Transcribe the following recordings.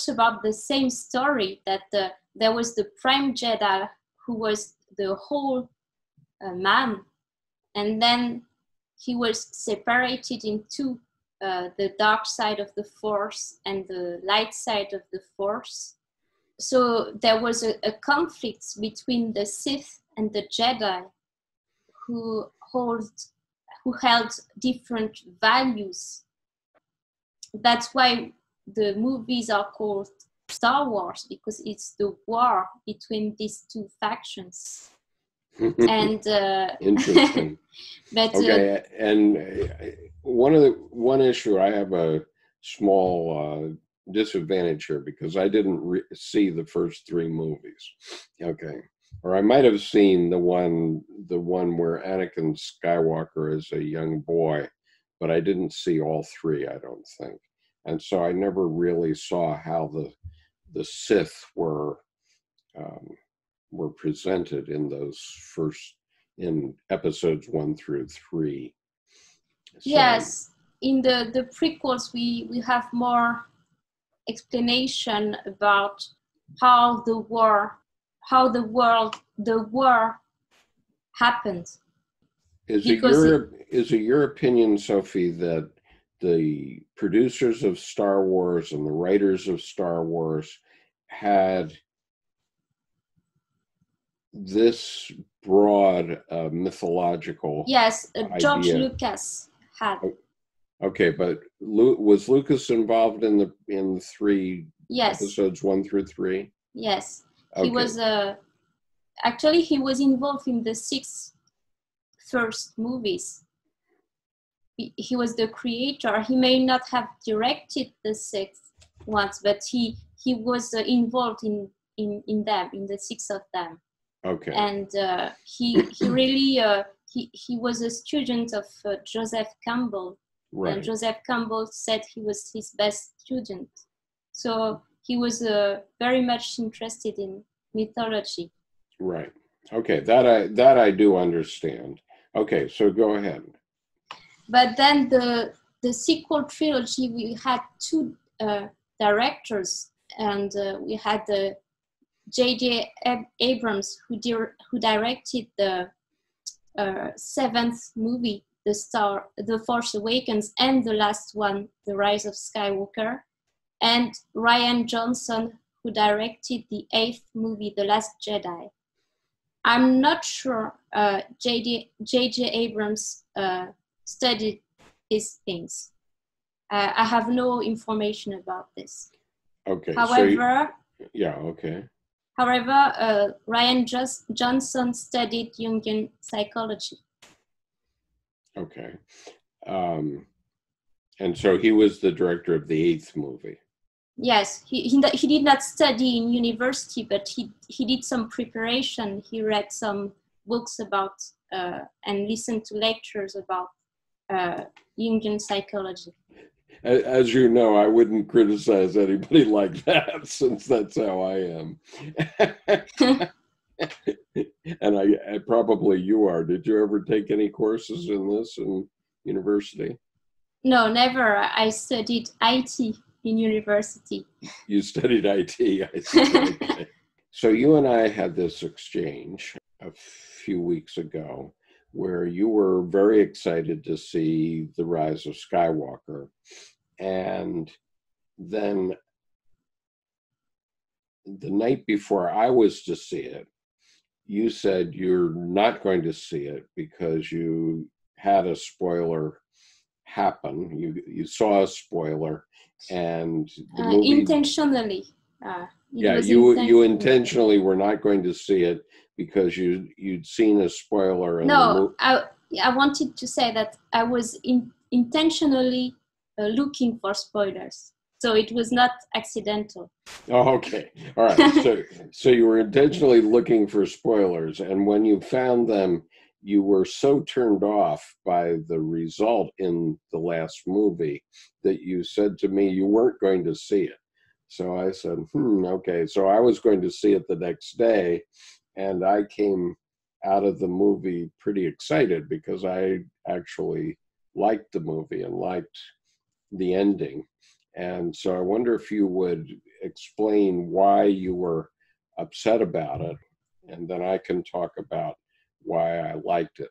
talks about the same story that the, there was the prime Jedi who was the whole uh, man, and then he was separated into uh, the dark side of the Force and the light side of the Force. So there was a, a conflict between the Sith and the Jedi, who hold who held different values. That's why the movies are called Star Wars because it's the war between these two factions. and uh, interesting. but okay, uh, and uh, one of the one issue I have a small uh, disadvantage here because I didn't re- see the first three movies. Okay, or I might have seen the one the one where Anakin Skywalker is a young boy, but I didn't see all three. I don't think, and so I never really saw how the the Sith were um, were presented in those first in episodes one through three. So- yes, in the the prequels we we have more explanation about how the war how the world the war happened. Is it your is it your opinion, Sophie, that the producers of Star Wars and the writers of Star Wars had this broad uh, mythological? Yes, uh, George Idea. Lucas had. Okay, but Lu- was Lucas involved in the in the three Yes, episodes one through three? yes. Okay. He was uh, actually he was involved in the six first movies. He, was the creator. He may not have directed the six ones, but he he was uh, involved in in in them in the six of them. okay. and uh, he he really uh, he he was a student of uh, Joseph Campbell, Right. and. Joseph Campbell said he was his best student. So he was uh, very much interested in mythology. Right. Okay. That I that I do understand. Okay. So go ahead. But then the the sequel trilogy, we had two uh, directors, and uh, we had the J.J. Ab- Abrams who who directed the uh, seventh movie, The Star, The Force Awakens, and the last one, The Rise of Skywalker, and Rian Johnson who directed the eighth movie, The Last Jedi. I'm not sure uh, J.J. J.J. Abrams uh, studied these things. Uh, I have no information about this. Okay. so you- However, yeah. Okay. however, uh, Rian Jos- Johnson studied Jungian psychology. Okay. Um, and so he was the director of the eighth movie. Yes, he, he, he did not study in university, but he, he did some preparation. He read some books about uh, and listened to lectures about uh, Jungian psychology. As you know, I wouldn't criticize anybody like that since that's how I am. and I, I probably you are. Did you ever take any courses in this in university? No, never. I studied IT in university. You studied IT, I see. Okay. so you and I had this exchange a few weeks ago where you were very excited to see the rise of Skywalker. And then the night before I was to see it, you said you're not going to see it because you had a spoiler happen. You you saw a spoiler and the Uh, movie intentionally. Uh, yeah you you intentionally were not going to see it because you you'd seen a spoiler in the No. I, I wanted to say that I was in, intentionally uh, looking for spoilers. So it was not accidental. Oh, okay. All right. so so you were intentionally looking for spoilers, and when you found them, you were so turned off by the result in the last movie that you said to me you weren't going to see it. So I said, hmm, okay. So I was going to see it the next day, and I came out of the movie pretty excited because I actually liked the movie and liked the ending. And so I wonder if you would explain why you were upset about it, and then I can talk about why I liked it.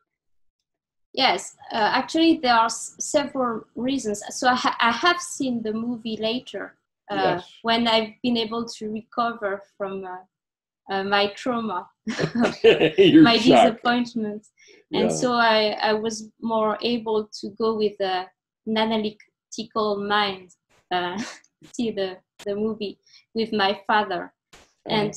Yes, uh, actually, there are s- several reasons. So I, ha- I have seen the movie later Yes. when I've been able to recover from uh, uh, my trauma, my shocked. disappointment, and Yeah. so I, I was more able to go with a, an analytical mind, uh, see the, the movie with my father. and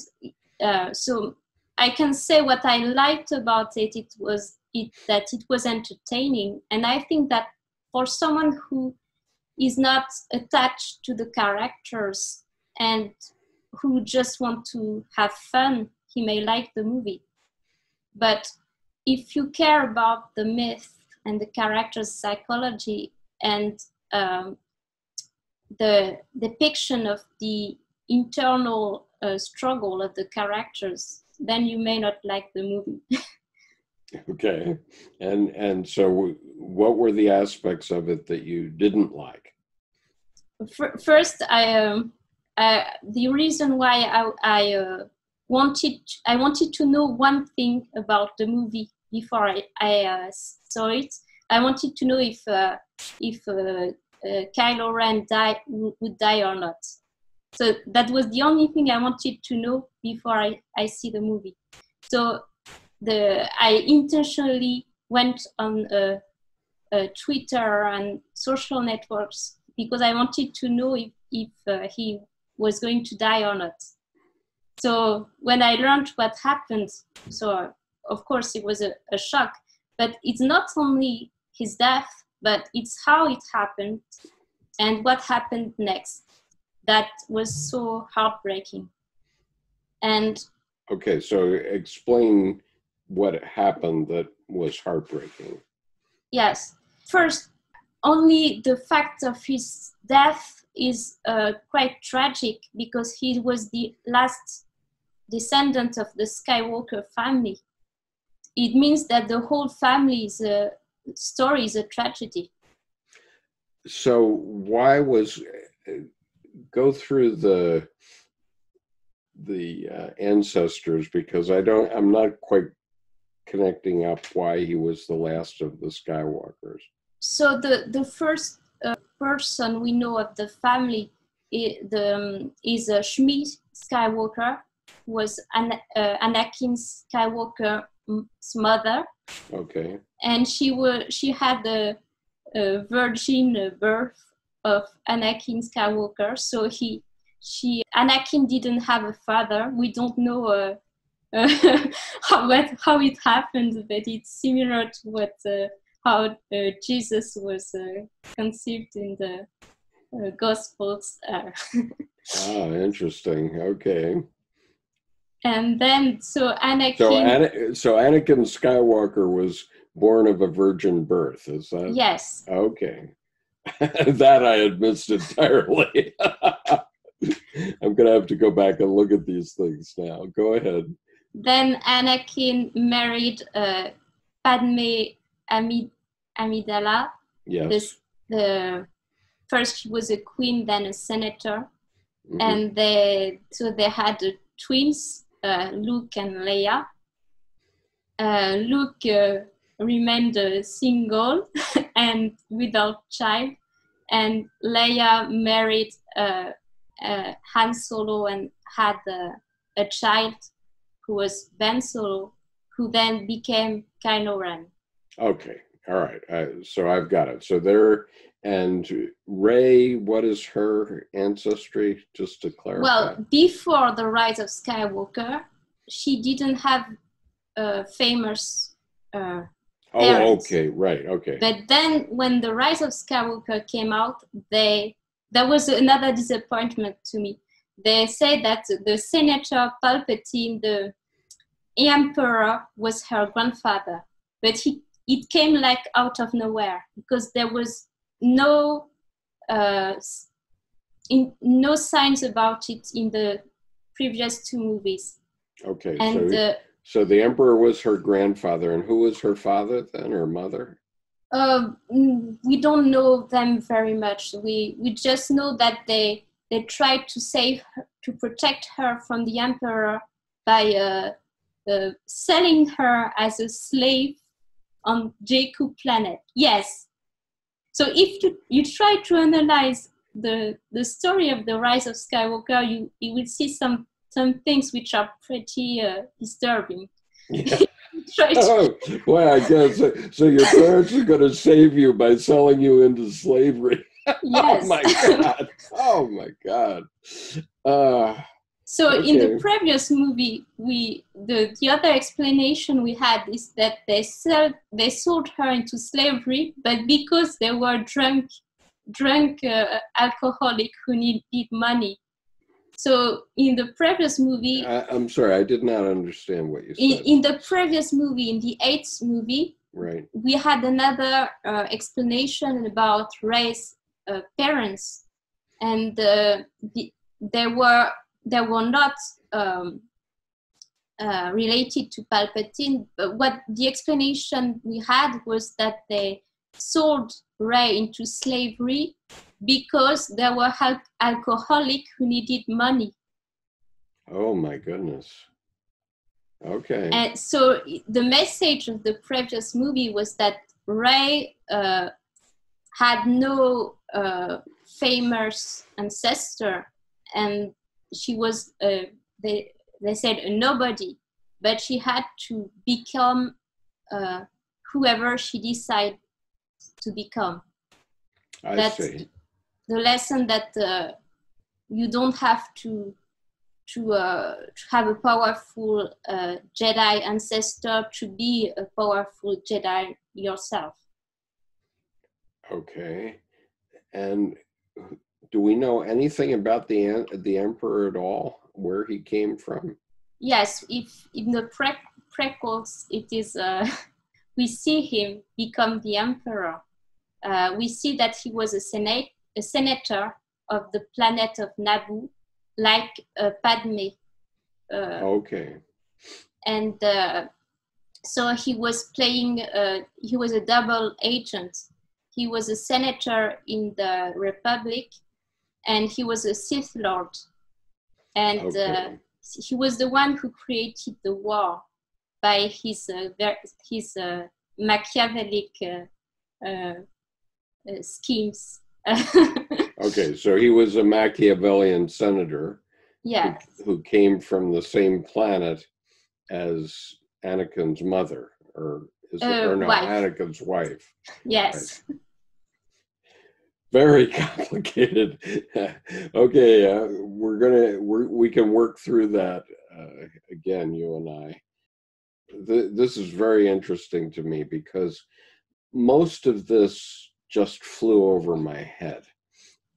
uh, so I can say what I liked about it. It was it that it was entertaining, and I think that for someone who is not attached to the characters and who just want to have fun, he may like the movie. But if you care about the myth and the character's psychology and um, the depiction of the internal uh, struggle of the characters, then you may not like the movie. Okay, and and so what were the aspects of it that you didn't like? Fir- First, I um, uh, the reason why I, I uh, wanted I wanted to know one thing about the movie before I, I uh, saw it. I wanted to know if uh, if uh, uh, Kylo Ren die, would die or not. So that was the only thing I wanted to know before I, I see the movie. So the I intentionally went on uh, Twitter and social networks because I wanted to know if, if uh, he was going to die or not. So when I learned what happened, so of course it was a, a shock, but it's not only his death, but it's how it happened and what happened next that was so heartbreaking. And Okay, so explain what happened that was heartbreaking. yes, first, only the fact of his death is uh, quite tragic because he was the last descendant of the Skywalker family. It means that the whole family's uh, story is a tragedy. So why was go through the the uh, ancestors because I don't I'm not quite connecting up why he was the last of the Skywalkers. So the the first uh, person we know of the family i- the, um, is uh, Shmi Skywalker, who was An- uh, Anakin Skywalker's mother, Okay. and she was she had the uh, virgin birth of Anakin Skywalker. So he she Anakin didn't have a father. We don't know. Uh, uh, how what, how it happened, but it's similar to what uh, how uh, Jesus was uh, conceived in the uh, Gospels. Uh, Ah, interesting. Okay. and then, so Anakin, So Ana- so Anakin Skywalker was born of a virgin birth. Is that yes, Okay. that I had missed entirely. I'm going to have to go back and look at these things now. Go ahead. then Anakin married uh, Padme Amid- Amidala. Yes. This, the first she was a queen, then a senator, Mhm. and they so they had twins, uh, Luke and Leia. Uh, Luke uh, remained uh, single and without child, and Leia married uh, uh, Han Solo and had uh, a child who was Ben Solo, who then became Kylo Ren. Okay. All right. Uh, so I've got it. So there, and Rey, what is her ancestry? Just to clarify. Well, before the rise of Skywalker, she didn't have a famous. Uh, oh, okay. Right. Okay. but then, when the rise of Skywalker came out, they that was another disappointment to me. They said that the Senator Palpatine, the Emperor, was her grandfather, but he it came like out of nowhere because there was no uh, in, no signs about it in the previous two movies. okay. And so, uh, so the emperor was her grandfather, and who was her father then, or mother? uh, we don't know them very much. We we just know that they they tried to save her, to protect her from the emperor by uh, uh, selling her as a slave on Jakku planet. Yes. So if you, you try to analyze the the story of the rise of Skywalker, you, you will see some some things which are pretty uh, disturbing. Yeah. oh, well, I guess so, so your parents are going to save you by selling you into slavery. Yes. oh my god! Oh my god! Uh, so Okay. in the previous movie, we the the other explanation we had is that they sold they sold her into slavery, but because they were drunk drunk uh, alcoholic who needed money. So in the previous movie, I, I'm sorry, I did not understand what you said. in the previous movie, in the eighth movie, right. we had another uh, explanation about Rey's uh, parents, and uh, the, they were they were not um, uh, related to Palpatine. But what the explanation we had was that they sold Rey into slavery because they were al- alcoholic who needed money. Oh my goodness. Okay. And so the message of the previous movie was that Rey uh, had no uh, famous ancestor, and she was uh, they they said a nobody, but she had to become uh, whoever she decided to become. I that's- see. The lesson that uh, you don't have to to, uh, to have a powerful uh, Jedi ancestor to be a powerful Jedi yourself. Okay. And do we know anything about the the emperor at all? Where he came from? Yes, if in the pre- prequels it is, uh, we see him become the emperor. Uh, we see that he was a senate a senator of the planet of Naboo, like uh, Padme. Uh, Okay. and uh, so he was playing uh, he was a double agent he was a senator in the republic and he was a sith lord and uh, Okay. he was the one who created the war by his uh, his uh, machiavellic uh, uh, uh, schemes Okay. So he was a Machiavellian senator yeah who, who came from the same planet as Anakin's mother, or is it, Uh, or no, wife. Anakin's wife. yes Very complicated. okay, uh, we're gonna we're, we can work through that uh, again, you and I. Th- this is very interesting to me because most of this just flew over my head,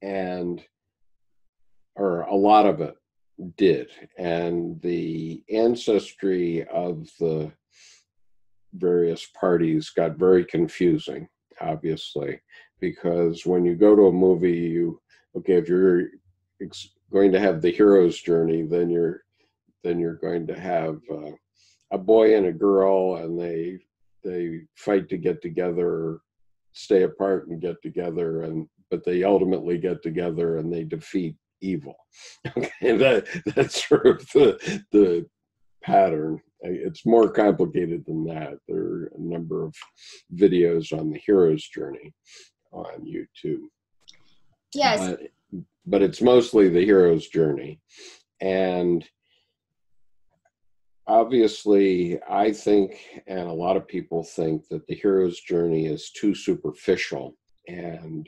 and or a lot of it did, and the ancestry of the various parties got very confusing, obviously because when you go to a movie you okay if you're going to have the hero's journey then you're then you're going to have uh, a boy and a girl and they they fight to get together stay apart and get together and but they ultimately get together and they defeat evil. Okay that that's sort of the the pattern. It's more complicated than that. There are a number of videos on the hero's journey on YouTube. yes But, but it's mostly the hero's journey. And obviously, I think, and a lot of people think, that the hero's journey is too superficial and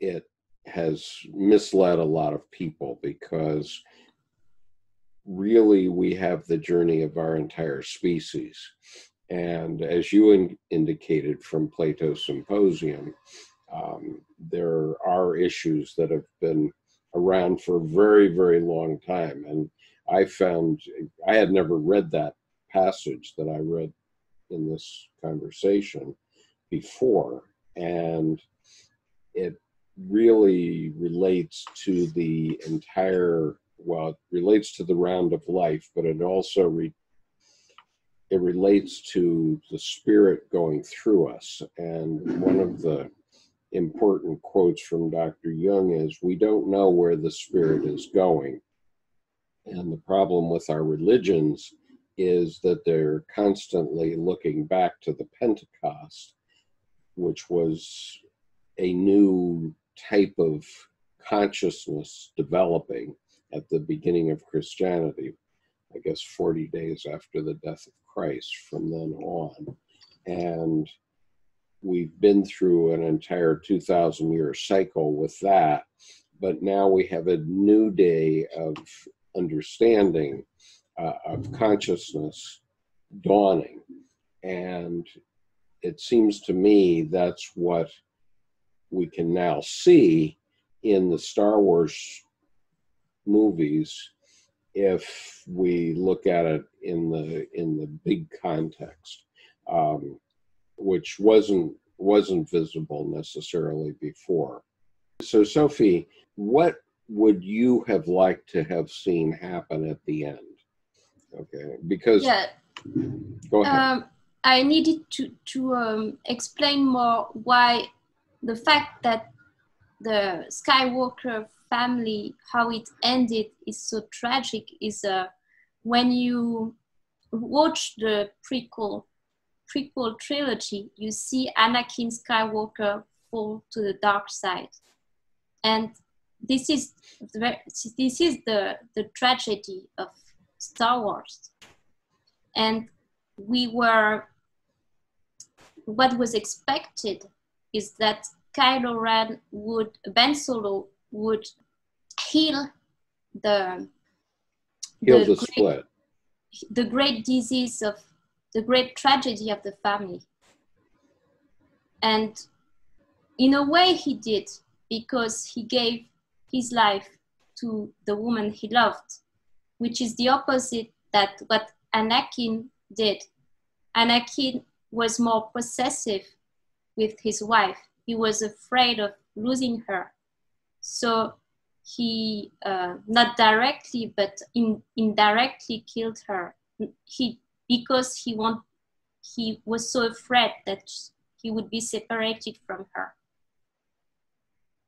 it has misled a lot of people because really we have the journey of our entire species. And as you in, indicated from Plato's Symposium, um, there are issues that have been around for a very, very long time. And I found, I had never read that passage that I read in this conversation before. And it really relates to the entire, well, it relates to the round of life, but it also re, it relates to the spirit going through us. And one of the important quotes from Dr. Jung is we don't know where the spirit is going. And the problem with our religions is that they're constantly looking back to the Pentecost, which was a new type of consciousness developing at the beginning of Christianity, I guess 40 days after the death of Christ from then on. And we've been through an entire 2,000 year cycle with that, but now we have a new day of understanding uh, of consciousness dawning. And it seems to me that's what we can now see in the Star Wars movies if we look at it in the in the big context, um, which wasn't wasn't visible necessarily before. So, Sophie, what would you have liked to have seen happen at the end? Okay, because yeah. go ahead. Um, I needed to to um, explain more why the fact that the Skywalker family, how it ended, is so tragic. Is uh, when you watch the prequel prequel trilogy, you see Anakin Skywalker fall to the dark side, and this is the, this is the the tragedy of Star Wars, and we were what was expected is that Kylo Ren would Ben Solo would heal the heal the, the great, split the great disease of the great tragedy of the family. And in a way he did because he gave his life to the woman he loved which is the opposite that what anakin did. Anakin was more possessive with his wife. He was afraid of losing her. So he uh, not directly but in, indirectly killed her. He because he want he was so afraid that he would be separated from her.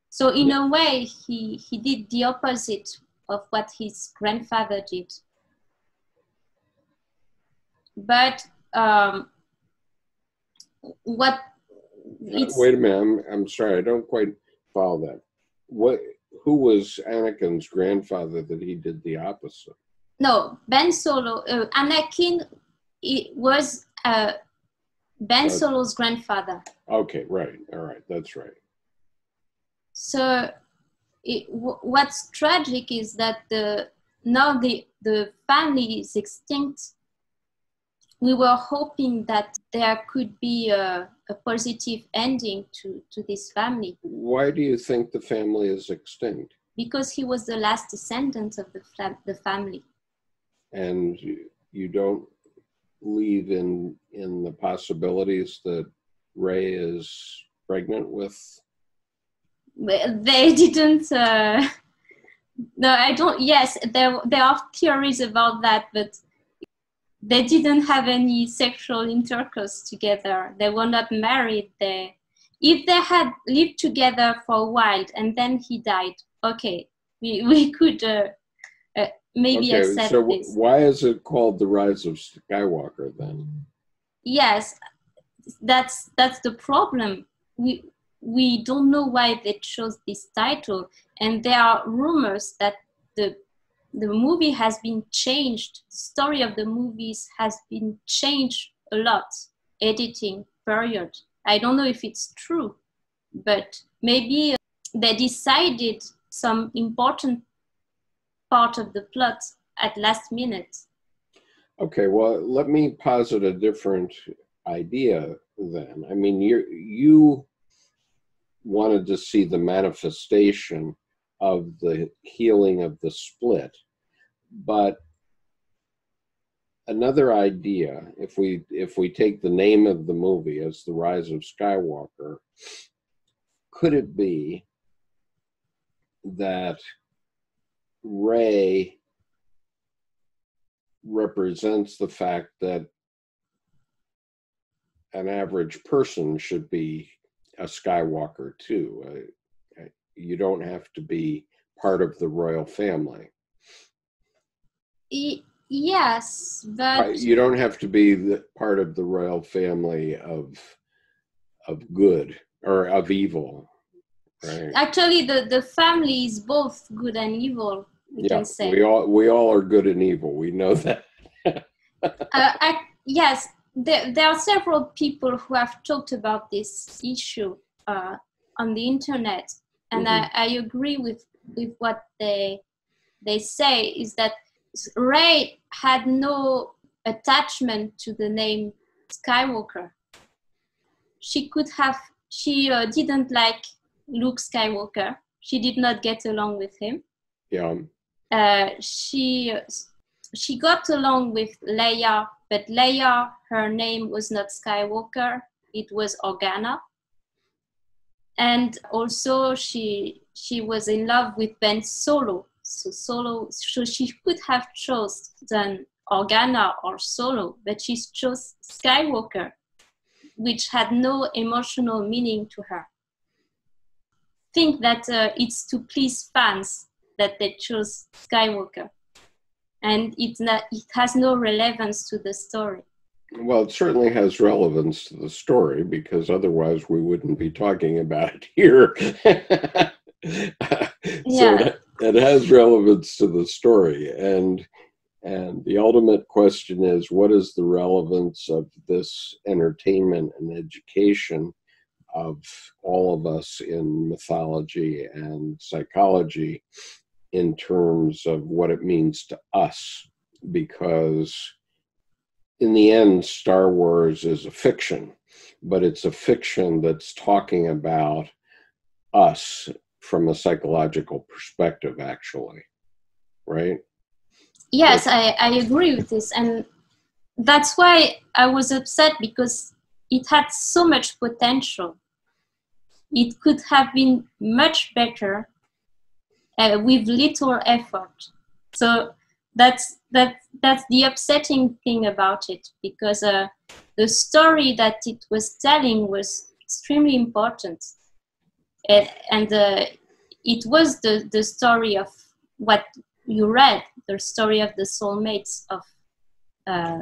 So in a way he he did the opposite of what his grandfather did. But um, what wait a minute. I'm, I'm sorry. I don't quite follow that. What who was Anakin's grandfather that he did the opposite? No, Ben Solo. Uh, Anakin it was uh, Ben Solo's grandfather. Okay, right. All right, that's right. So, it, w- what's tragic is that the now the the family is extinct we were hoping that there could be a, a, positive ending to, to this family. Why do you think the family is extinct? Because he was the last descendant of the, the family. And you, you don't believe in, in the possibilities that Rey is pregnant with? They didn't. Uh, no, I don't. Yes, there, there are theories about that, but they didn't have any sexual intercourse together. They were not married. They, if they had lived together for a while and then he died, okay, we, we could uh, maybe okay, accept so this. Why is it called The Rise of Skywalker then? Yes, that's that's the problem. We we don't know why they chose this title, and there are rumors that the the movie has been changed the story of the movies has been changed a lot editing period i don't know if it's true but maybe they decided some important part of the plot at last minute okay well let me posit a different idea then i mean you you wanted to see the manifestation of the healing of the split. But another idea, if we if we take the name of the movie as the rise of Skywalker, could it be that Rey represents the fact that an average person should be a Skywalker too. Uh, you don't have to be part of the royal family. yes, but you don't have to be the part of the royal family of of good or of evil. Right. Actually, the the family is both good and evil. We yeah, can say. we all we all are good and evil. We know that. uh, I, yes, there, there are several people who have talked about this issue uh, on the internet, and mm-hmm. I, I agree with with what they they say is that Rey had no attachment to the name Skywalker. She could have she uh, didn't like Luke Skywalker. She did not get along with him. Yeah. Uh, she she got along with Leia, but Leia, her name was not Skywalker, it was Organa. And also she she was in love with Ben Solo. So Solo so she could have chosen Organa or Solo, but she chose Skywalker, which had no emotional meaning to her. Think that uh, it's to please fans that they chose Skywalker and it's not, it has no relevance to the story. Well, it certainly has relevance to the story because otherwise we wouldn't be talking about it here. yeah. So it, it has relevance to the story, and and the ultimate question is, what is the relevance of this entertainment and education of all of us in mythology and psychology in terms of what it means to us because in the end star wars is a fiction but it's a fiction that's talking about us from a psychological perspective actually right? Yes I, I agree with this and that's why i was upset because it had so much potential it could have been much better uh, with little effort. So that's that that's the upsetting thing about it because uh, the story that it was telling was extremely important, and uh, it was the the story of what you read, the story of the soulmates of uh,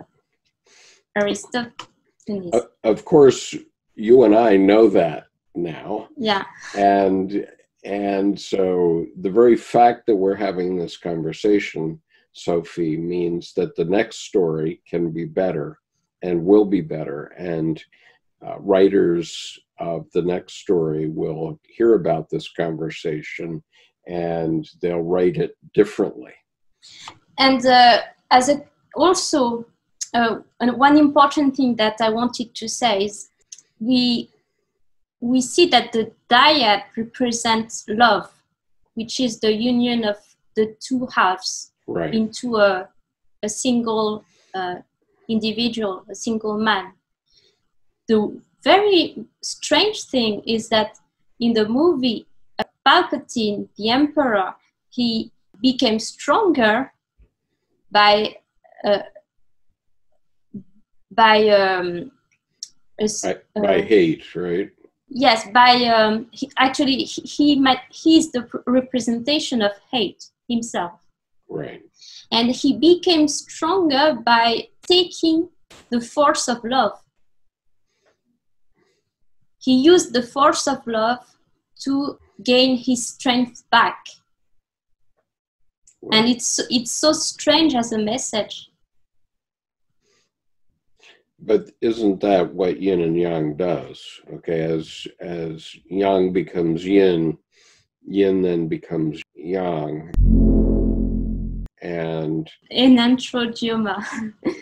Aristophanes. of course, you and I know that now. Yeah. And and so the very fact that we're having this conversation, Sophie, means that the next story can be better and will be better. And uh, writers of the next story will hear about this conversation and they'll write it differently. And uh, as a, also, uh, one important thing that I wanted to say is we we see that the dyad represents love, which is the union of the two halves right. into a, a single uh, individual, a single man. The very strange thing is that in the movie, Palpatine, the emperor, he became stronger by uh, by um, by, by uh, hate, right? Yes by um, he, actually he, he might he's the representation of hate himself. Right. And he became stronger by taking the force of love. He used the force of love to gain his strength back. Right. and it's it's so strange as a message but isn't that what yin and yang does? Okay as as yang becomes yin yin then becomes yang. And enantiodromia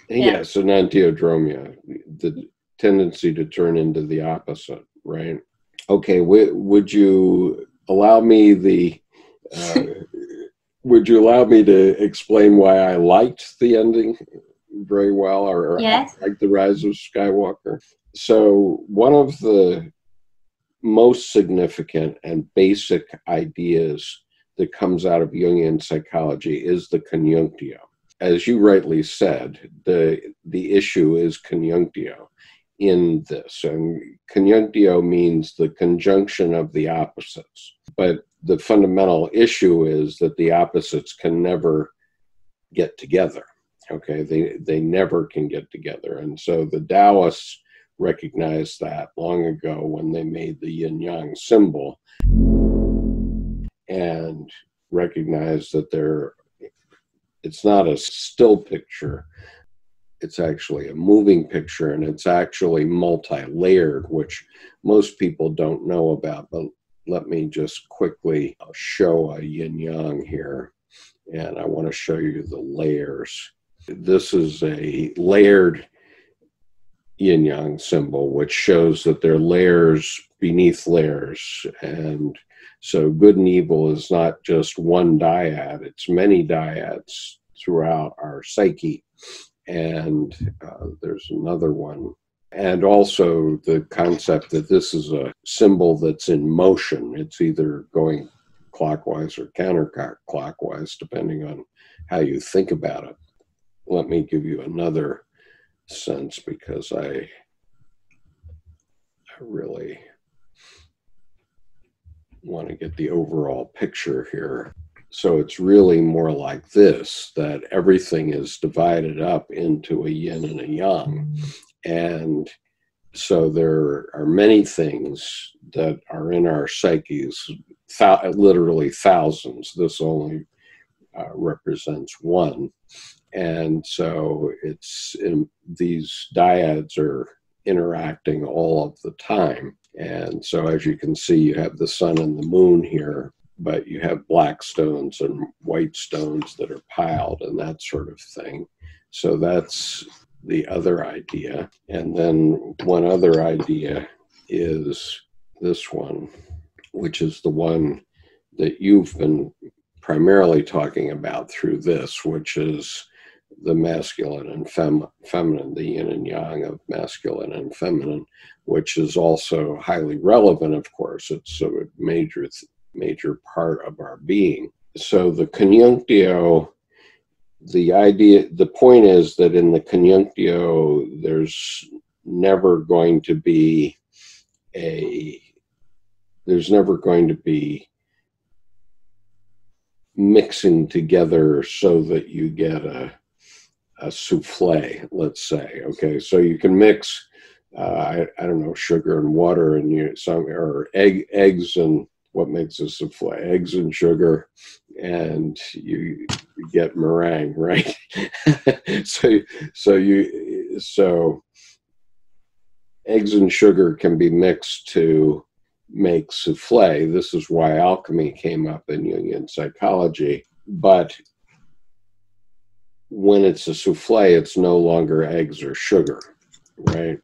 yes enantiodromia the tendency to turn into the opposite right? Okay w- would you allow me the uh, would you allow me to explain why i liked the ending very well, or, yes. like the Rise of Skywalker. So one of the most significant and basic ideas that comes out of Jungian psychology is the conjunctio. As you rightly said, the the issue is conjunctio. in this. And conjunctio means the conjunction of the opposites. But the fundamental issue is that the opposites can never get together. Okay, they, they never can get together. And so the Taoists recognized that long ago when they made the yin yang symbol and recognized that there it's not a still picture. It's actually a moving picture and it's actually multi-layered which most people don't know about but let me just quickly show a yin yang here. And i want to show you the layers this is a layered yin yang symbol which shows that there are layers beneath layers and so good and evil is not just one dyad it's many dyads throughout our psyche and uh, there's another one. And also the concept that this is a symbol that's in motion. It's either going clockwise or counterclockwise, depending on how you think about it. Let me give you another sense because I, I really want to get the overall picture here. So it's really more like this that everything is divided up into a yin and a yang. And so there are many things that are in our psyches, th- literally thousands. This only uh, represents one. And so it's in, these dyads are interacting all of the time. And so, as you can see, you have the sun and the moon here but you have black stones and white stones that are piled and that sort of thing. So that's the other idea. And then one other idea is this one, which is the one that you've been primarily talking about through this, which is the masculine and fem- feminine, the yin and yang of masculine and feminine, which is also highly relevant, of course. It's a major major part of our being. So the conjunctio, the idea, the point is that in the conjunctio, there's never going to be a, there's never going to be mixing together so that you get a, a souffle, let's say. Okay, so you can mix, uh, I, I don't know, sugar and water and you some or egg eggs and what makes a souffle eggs and sugar and you, get meringue right so so you so eggs and sugar can be mixed to make souffle this is why alchemy came up in jungian psychology but when it's a souffle it's no longer eggs or sugar right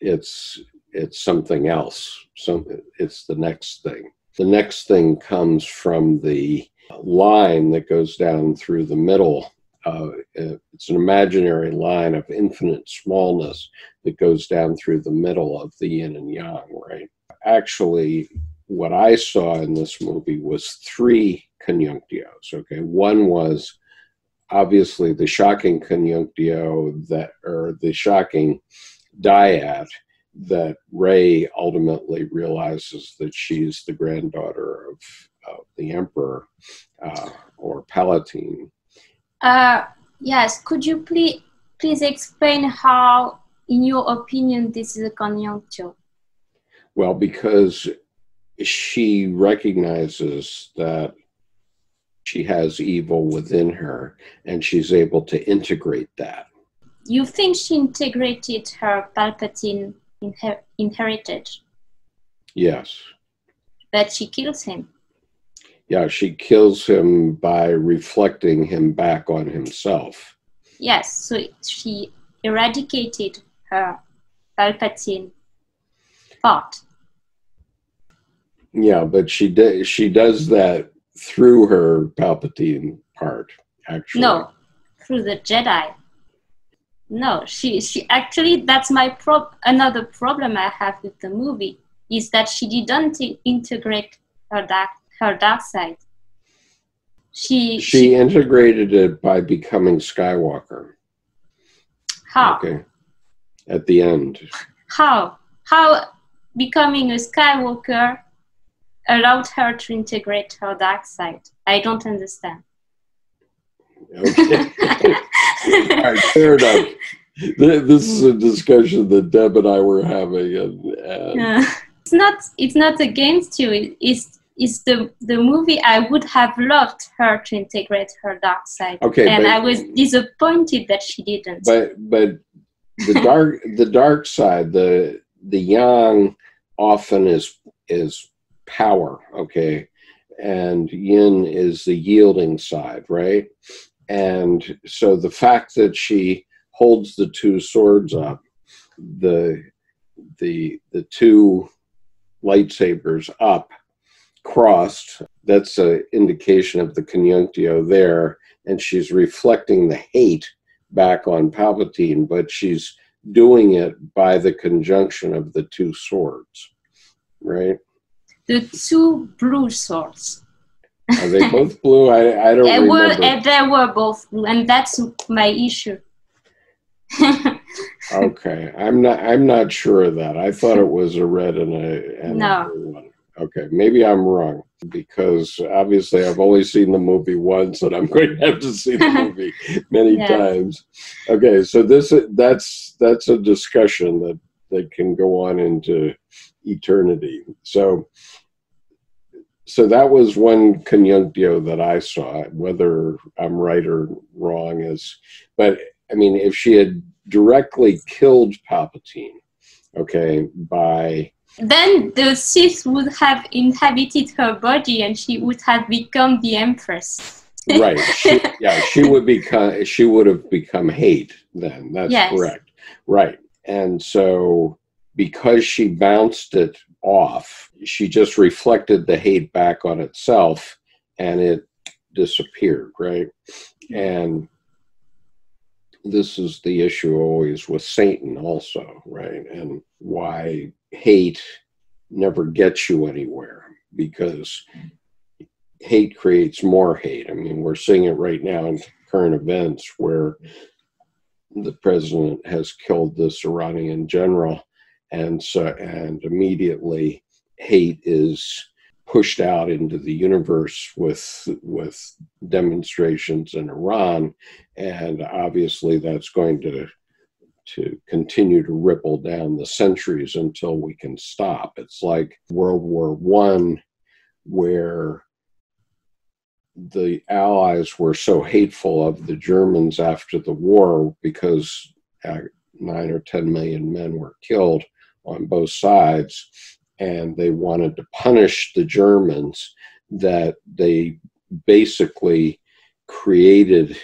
it's it's something else some it's the next thing the next thing comes from the line that goes down through the middle. Uh, it's an imaginary line of infinite smallness that goes down through the middle of the yin and yang, right? Actually, what I saw in this movie was three conjunctios. Okay, one was obviously the shocking conjunctio that, or the shocking dyad that Rey ultimately realizes that she's the granddaughter of, of the emperor uh, or Palatine. Uh, yes, could you please please explain how, in your opinion, this is a conjuncture? Well, because she recognizes that she has evil within her and she's able to integrate that. You think she integrated her Palpatine inher- inherited. Yes. But she kills him. Yeah, she kills him by reflecting him back on himself. Yes, so she eradicated her Palpatine part. Yeah, but she does she does that through her Palpatine part, actually. No, through the Jedi. No she she actually that's my prob another problem i have with the movie is that she didn't integrate her dark her dark side. She, she she integrated it by becoming skywalker. How? Okay. At the end. How? How becoming a Skywalker allowed her to integrate her dark side. I don't understand. Okay. All right, fair enough. This is a discussion that Deb and I were having, and, and Uh, it's not it's not against you. It- It's it's the the movie I would have loved her to integrate her dark side. Okay, and but- I was disappointed that she didn't. but but the dark the dark side the the yang often is is power okay? And yin is the yielding side right? And so the fact that she holds the two swords up the the the two lightsabers up crossed that's an indication of the conjunctio there. And she's reflecting the hate back on Palpatine, but she's doing it by the conjunction of the two swords, right? The two blue swords. Are they both blue? I, I don't They were, remember. and they were both blue, and that's my issue. Okay, I'm not. I'm not sure of that. I thought it was a red and a and No. a blue one. Okay, maybe I'm wrong because obviously I've only seen the movie once, and I'm going to have to see the movie many Yes. times. Okay, so this that's that's a discussion that that can go on into eternity. So so that was one conjunctio that I saw. Whether I'm right or wrong is, but I mean, if she had directly killed Palpatine, okay, by then the Sith would have inhabited her body, and she would have become the Empress. right, she, yeah, she would become she would have become hate. Then that's Yes. correct, right? And so because she bounced it off, she just reflected the hate back on itself, and it disappeared, right? And this is the issue always with Satan, also, right? And why hate never gets you anywhere because hate creates more hate. I mean, we're seeing it right now in current events where the president has killed this Iranian general, and so and immediately hate is pushed out into the universe with with demonstrations in Iran, and obviously that's going to to continue to ripple down the centuries until we can stop. It's like World War One, where the Allies were so hateful of the Germans after the war because uh, nine or ten million men were killed on both sides, and they wanted to punish the Germans. That they basically created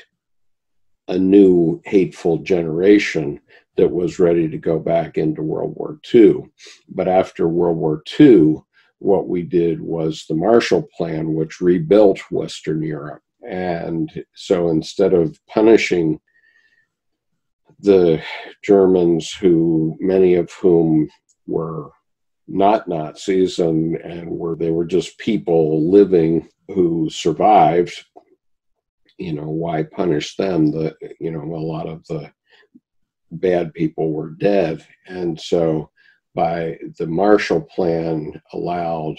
a new hateful generation that was ready to go back into World War II. But after World War II, what we did was the Marshall Plan, which rebuilt Western Europe. And so instead of punishing the Germans, who many of whom were not Nazis and, and were they were just people living who survived, you know, why punish them? The you know, a lot of the bad people were dead. And so by the Marshall Plan allowed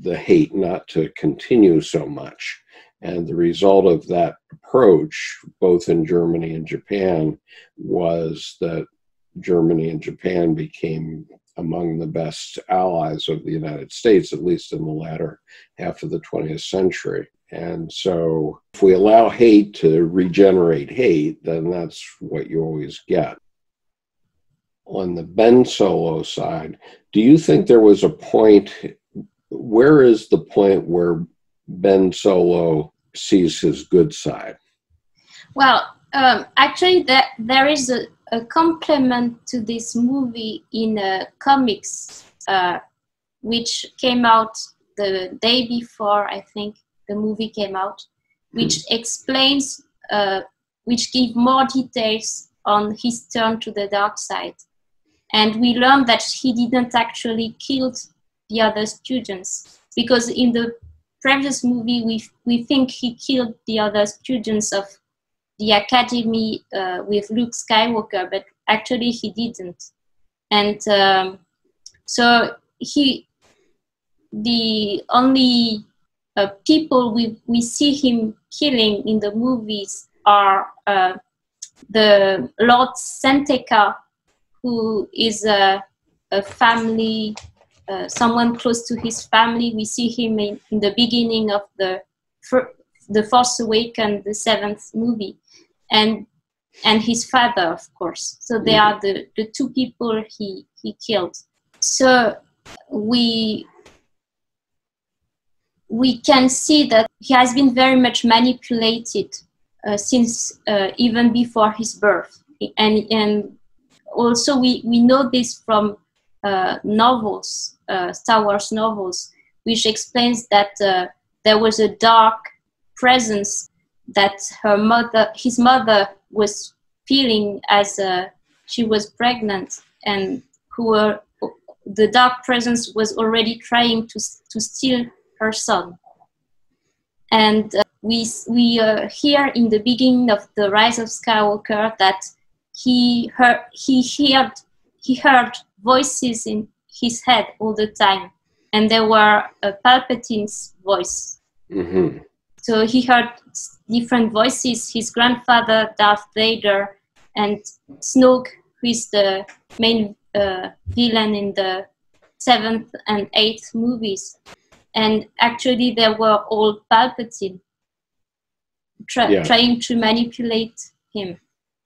the hate not to continue so much. And the result of that approach, both in Germany and Japan, was that Germany and Japan became among the best allies of the United States, at least in the latter half of the 20th century. And so, if we allow hate to regenerate hate, then that's what you always get. On the Ben Solo side, do you think there was a point? Where is the point where Ben Solo sees his good side? Well, um, actually, there, there is a, a complement to this movie in uh, comics, uh, which came out the day before, I think, the movie came out, which explains, uh, which give more details on his turn to the dark side. And we learned that he didn't actually kill the other students because in the previous movie we we think he killed the other students of the academy uh, with Luke Skywalker, but actually he didn't. And um, so he, the only uh, people we, we see him killing in the movies are uh, the Lor San Tekka, who is a, a family, uh, someone close to his family. We see him in, in the beginning of the the Force Awakens, the seventh movie, and and his father, of course. So they are the, the two people he he killed. So we we can see that he has been very much manipulated uh, since uh, even before his birth, and and also we we know this from uh, novels, uh, Star Wars novels, which explains that uh, there was a dark presence that her mother, his mother, was feeling as uh, she was pregnant, and who were, the dark presence was already trying to to steal her son. And uh, we we uh, hear in the beginning of the Rise of Skywalker that he heard he heard he heard voices in his head all the time, and there were uh, Palpatine's voice. Mm-hmm. So he heard different voices his grandfather, Darth Vader, and Snoke, who is the main uh, villain in the seventh and eighth movies. And actually, they were all Palpatine tra- yeah. trying to manipulate him.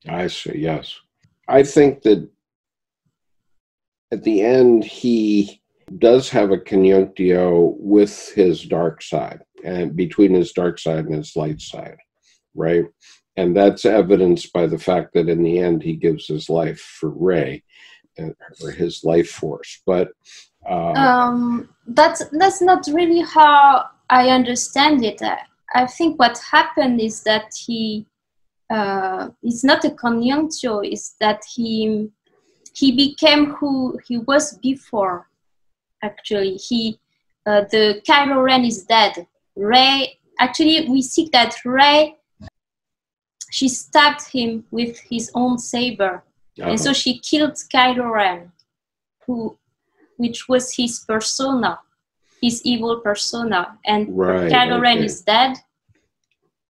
I see, yes. I think that at the end, he does have a conjunctio with his dark side and between his dark side and his light side, right? And that's evidenced by the fact that in the end he gives his life for Rey, uh, or his life force. But uh, um, that's that's not really how I understand it. I, I think what happened is that he uh, it's not a conjunctio. Is that he he became who he was before. Actually, he uh, the Kylo Ren is dead Rey, actually, we see that Rey she stabbed him with his own saber, uh-huh. and so she killed Kylo Ren, who, which was his persona, his evil persona, and right, Kylo okay. Ren is dead,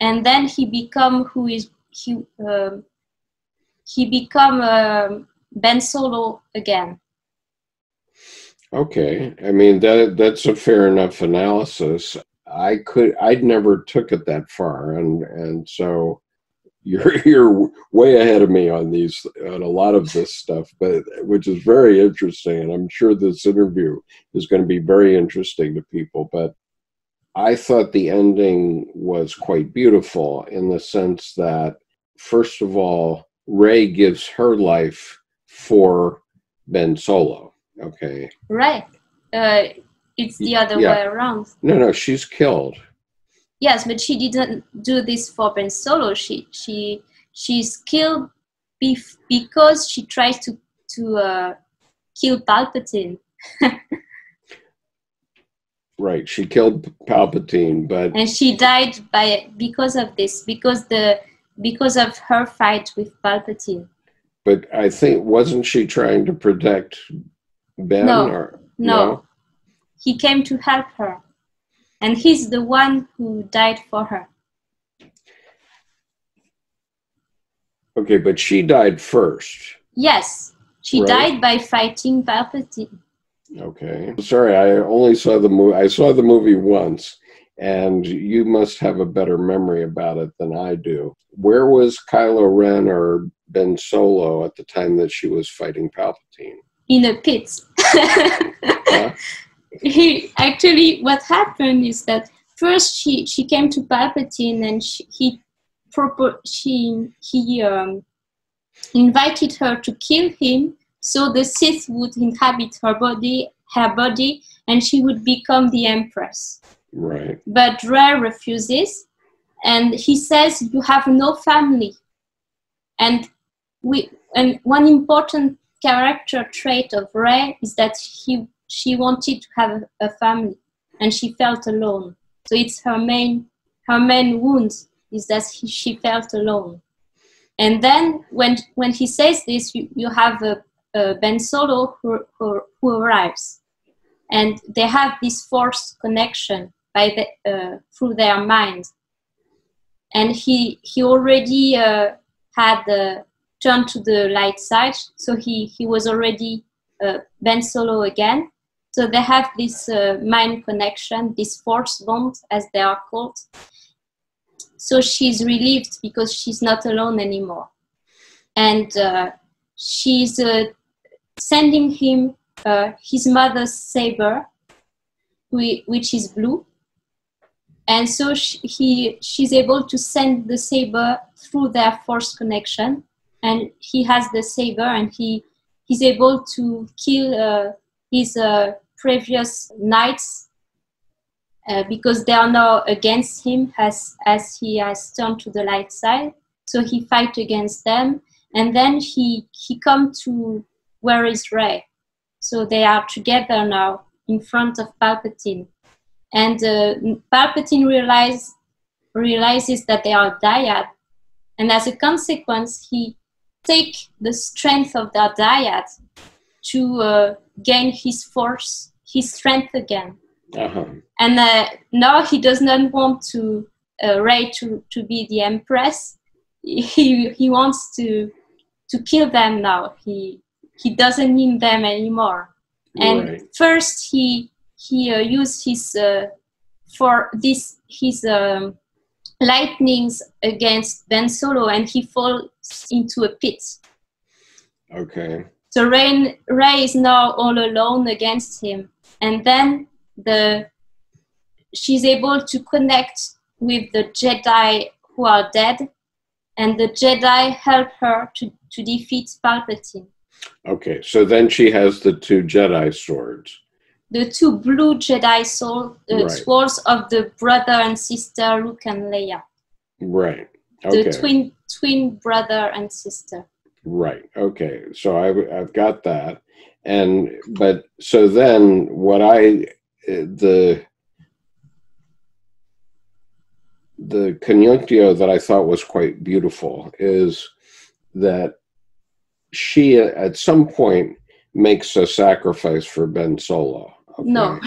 and then he become who is he um, he become um, Ben Solo again. Okay, I mean that that's a fair enough analysis. I could I'd never took it that far, and and so you're you're way ahead of me on these on a lot of this stuff, but which is very interesting, and I'm sure this interview is going to be very interesting to people. But I thought the ending was quite beautiful in the sense that first of all, Rey gives her life for Ben Solo. Okay. Right. Uh, it's the other yeah. way around. No, no, she's killed. Yes, but she didn't do this for Ben Solo. She she she's killed bef- because she tries to to uh, kill Palpatine. right, she killed Palpatine, but and she died by because of this because the because of her fight with Palpatine. But I think wasn't she trying to protect Ben? No, or, no. no? he came to help her, and he's the one who died for her. Okay, but she died first. Yes, she right. died by fighting Palpatine. Okay, sorry, I only saw the movie. I saw the movie once, and you must have a better memory about it than I do. Where was Kylo Ren or Ben Solo at the time that she was fighting Palpatine? In a pit. huh? he actually what happened is that first she she came to Palpatine and she, he propo- she he um, invited her to kill him so the Sith would inhabit her body her body and she would become the empress but Rey refuses and he says you have no family and we and one important character trait of Rey is that he she wanted to have a family and she felt alone. So it's her main her main wound is that she felt alone. And then when when he says this, you, you have a, a Ben Solo who, who, who arrives, and they have this force connection by the, uh, through their minds. And he he already uh, had turned to the light side, so he he was already uh, Ben Solo again. So they have this uh, mind connection, this force bond, as they are called. So she's relieved because she's not alone anymore. And uh, she's sending him uh, his mother's saber, which is blue. And so she, he, she's able to send the saber through their force connection. And he has the saber and he, he's able to kill uh, his uh, previous knights uh, because they are now against him as, as he has turned to the light side. So he fight against them, and then he he come to where is Rey. So they are together now in front of Palpatine, and uh, Palpatine realize, realizes that they are dyad, and as a consequence, he take the strength of their dyad to uh, gain his force, his strength again. Uh-huh. And uh, now he does not want to uh, to, to be the empress. He, he wants to to kill them now. He he doesn't need them anymore. And right. first he he uh, used his uh, for this his um, lightnings against Ben Solo, and he falls into a pit. Okay. So Rey, Rey is now all alone against him, and then the she's able to connect with the Jedi who are dead, and the Jedi help her to, to defeat Palpatine. Okay, so then she has the two Jedi swords. The two blue Jedi sword, uh, right. swords of the brother and sister Luke and Leia. Right. Okay. The twin twin brother and sister. Right. Okay. So I, I've got that, and but so then what I the the conjunctio that I thought was quite beautiful is that she at some point makes a sacrifice for Ben Solo. Okay? No,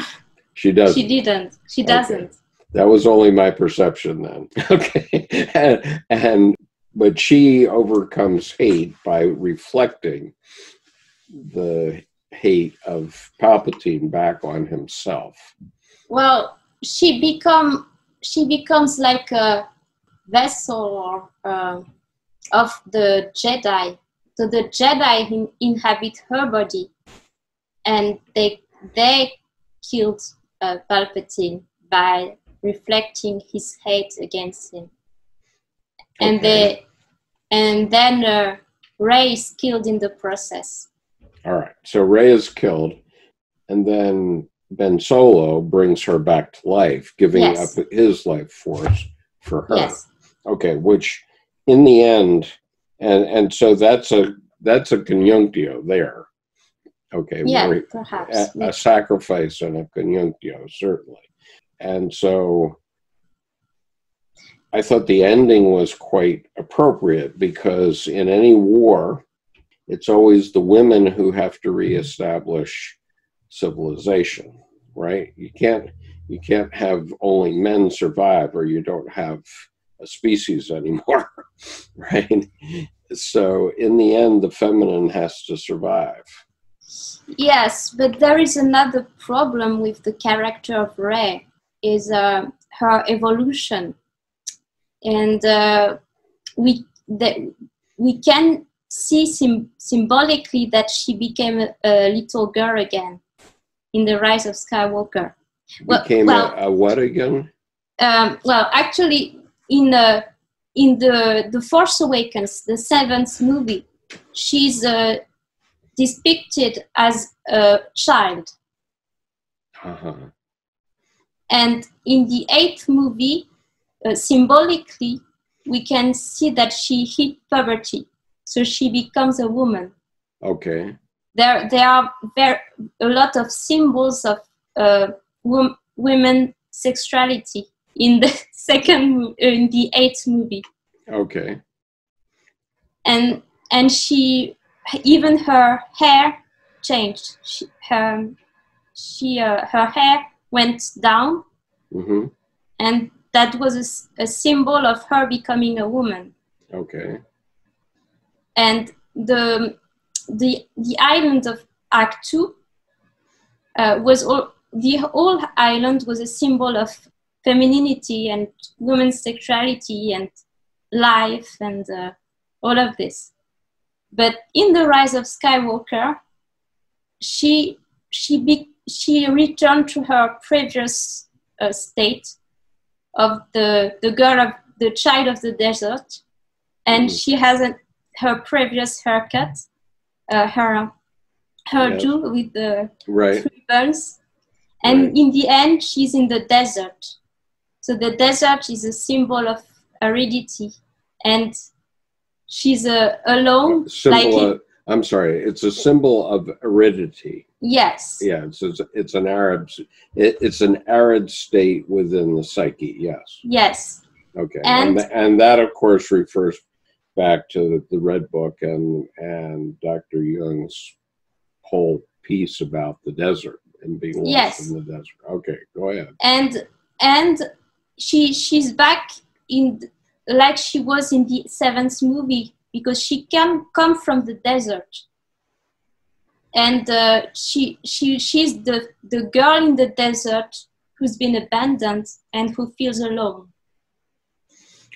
she doesn't. She didn't. She doesn't. Okay. That was only my perception then. okay, and, and but she overcomes hate by reflecting the hate of Palpatine back on himself. Well, she become she becomes like a vessel uh, of the Jedi. So the Jedi in, inhabit her body, and they they killed uh, Palpatine by reflecting his hate against him. Okay. And they and then uh, Rey is killed in the process. All right. So Rey is killed, and then Ben Solo brings her back to life, giving yes. up his life force for her. Yes. Okay, which in the end, and and so that's a that's a conjunctio there. Okay, yeah, very, perhaps a, a sacrifice and a conjunctio certainly, and so I thought the ending was quite appropriate because in any war, it's always the women who have to reestablish civilization, right? You can't you can't have only men survive or you don't have a species anymore, right? So in the end, the feminine has to survive. Yes, but there is another problem with the character of Rey is uh, her evolution, and uh, we that we can see sim- symbolically that she became a, a, little girl again in the Rise of Skywalker. Became well, a, a, what again? Um, well, actually, in the in the the Force Awakens, the seventh movie, she's uh, depicted as a child. Uh-huh. And in the eighth movie, uh, symbolically, we can see that she hit puberty so she becomes a woman. Okay. There, there are very, a lot of symbols of uh, wom- women sexuality in the second, in the eighth movie. Okay. and and she even her hair changed. She, her she uh, her hair went down, hmm and that was a symbol of her becoming a woman. Okay. And the the the island of Act Two uh, was all the whole island was a symbol of femininity and women's sexuality and life and uh, all of this. But in the Rise of Skywalker, she she be, she returned to her previous uh, state of the the girl of the child of the desert, and Mhm. she has a, her previous haircut, uh, her her Yes. do with the Right. three buns, and Right. in the end, she's in the desert. So the desert is a symbol of aridity, and she's uh, alone. Symbol. like of, I'm sorry. It's a symbol of aridity. yes, Yeah. It's it's, it's an Arab. It, it's an arid state within the psyche. Yes. yes, Okay. And- and and that of course refers back to the Red Book and and Dr. Jung's whole piece about the desert and being lost Yes. in the desert. Okay. Go ahead. and and she she's back in like she was in the seventh movie because she can come from the desert and uh, she she she's the the girl in the desert who's been abandoned and who feels alone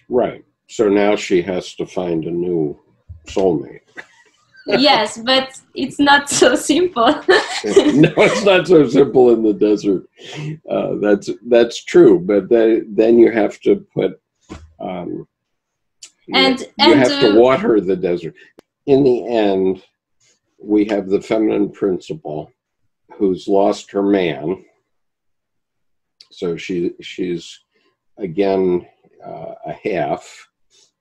Right. So now she has to find a new soulmate. yes but it's not so simple no, it's not so simple in the desert. Uh, that's that's true, but then then you have to put um, And- you and, have to uh, water the desert. In the end, we have the feminine principle, who's lost her man. So she she's again uh, a half,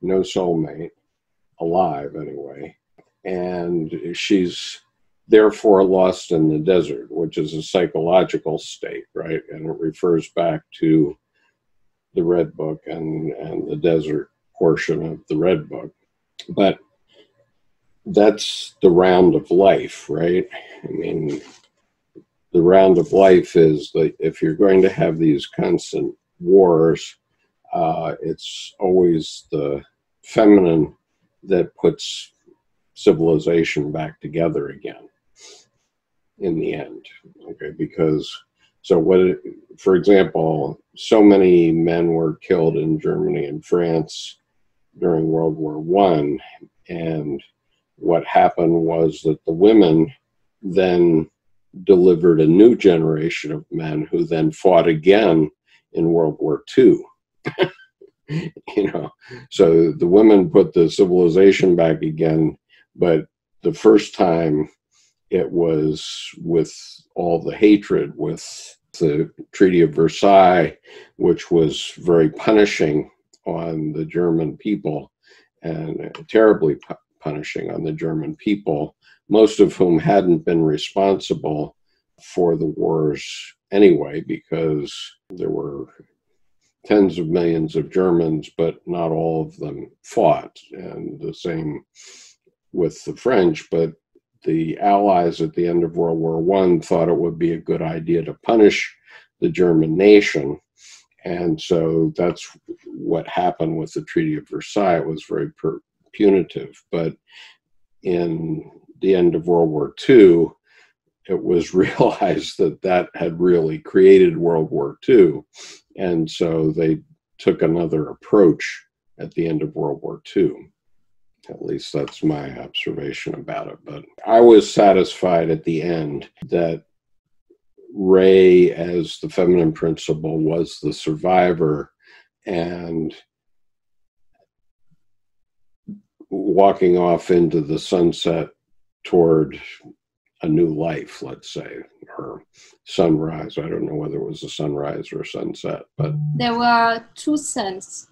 no soulmate, alive anyway, and she's therefore lost in the desert, which is a psychological state, right? And it refers back to the Red Book and, and the desert portion of the Red Book. But that's the round of life, right? I mean, the round of life is that if you're going to have these constant wars, uh, it's always the feminine that puts civilization back together again in the end okay because so what for example so many men were killed in germany and france during world war one. And what happened was that the women then delivered a new generation of men who then fought again in world war two. You know so the women put the civilization back again but the first time it was with all the hatred with the treaty of versailles which was very punishing on the german people and terribly pu- punishing on the german people most of whom hadn't been responsible for the wars anyway because there were tens of millions of Germans, but not all of them fought. And the same with the French, but the Allies at the end of World War One thought it would be a good idea to punish the German nation. And so that's what happened with the Treaty of Versailles. It was very punitive. But in the end of World War II, it was realized that that had really created World War II. And so they took another approach at the end of World War II. At least that's my observation about it. But I was satisfied at the end that Rey, as the feminine principle, was the survivor and walking off into the sunset toward a new life, let's say, or sunrise. I don't know whether it was a sunrise or a sunset, but there were two suns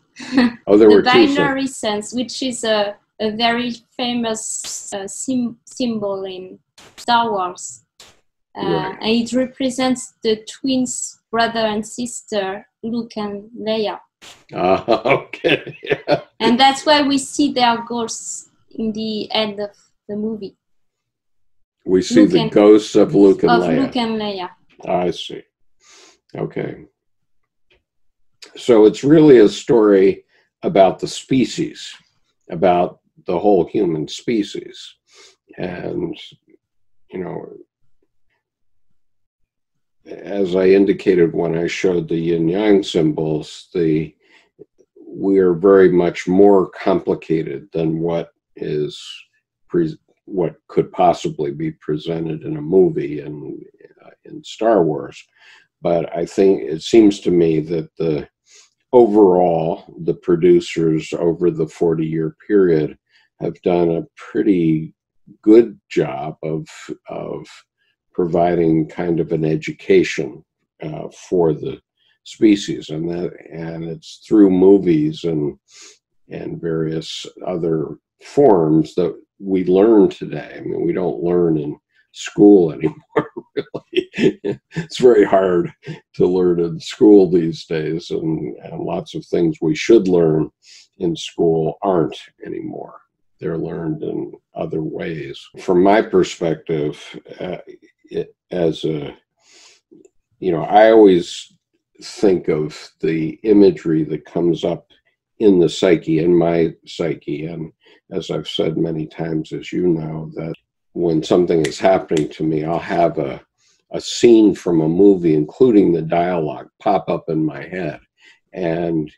oh, there the were two. sun- binary sense, which is a, a very famous uh, sim- symbol in Star Wars. Uh, Right. And it represents the twins, brother and sister, Luke and Leia. Ah, okay. And that's why we see their ghosts in the end of the movie. We see the ghosts of Luke and of Leia. Luke and Leia. I see. Okay. So it's really a story about the species, about the whole human species. And, you know, as I indicated when I showed the yin yang symbols, the we are very much more complicated than what is pre- what could possibly be presented in a movie and uh, in Star Wars. But I think it seems to me that the overall the producers over the 40 year period have done a pretty good job of of providing kind of an education uh, for the species. And that and it's through movies and and various other forms that we learn today. I mean we don't learn in school anymore really. It's very hard to learn in school these days and, and lots of things we should learn in school aren't anymore they're learned in other ways. From my perspective uh, it, as a you know i always think of the imagery that comes up in the psyche in my psyche and as i've said many times as you know that when something is happening to me i'll have a a scene from a movie including the dialogue pop up in my head. And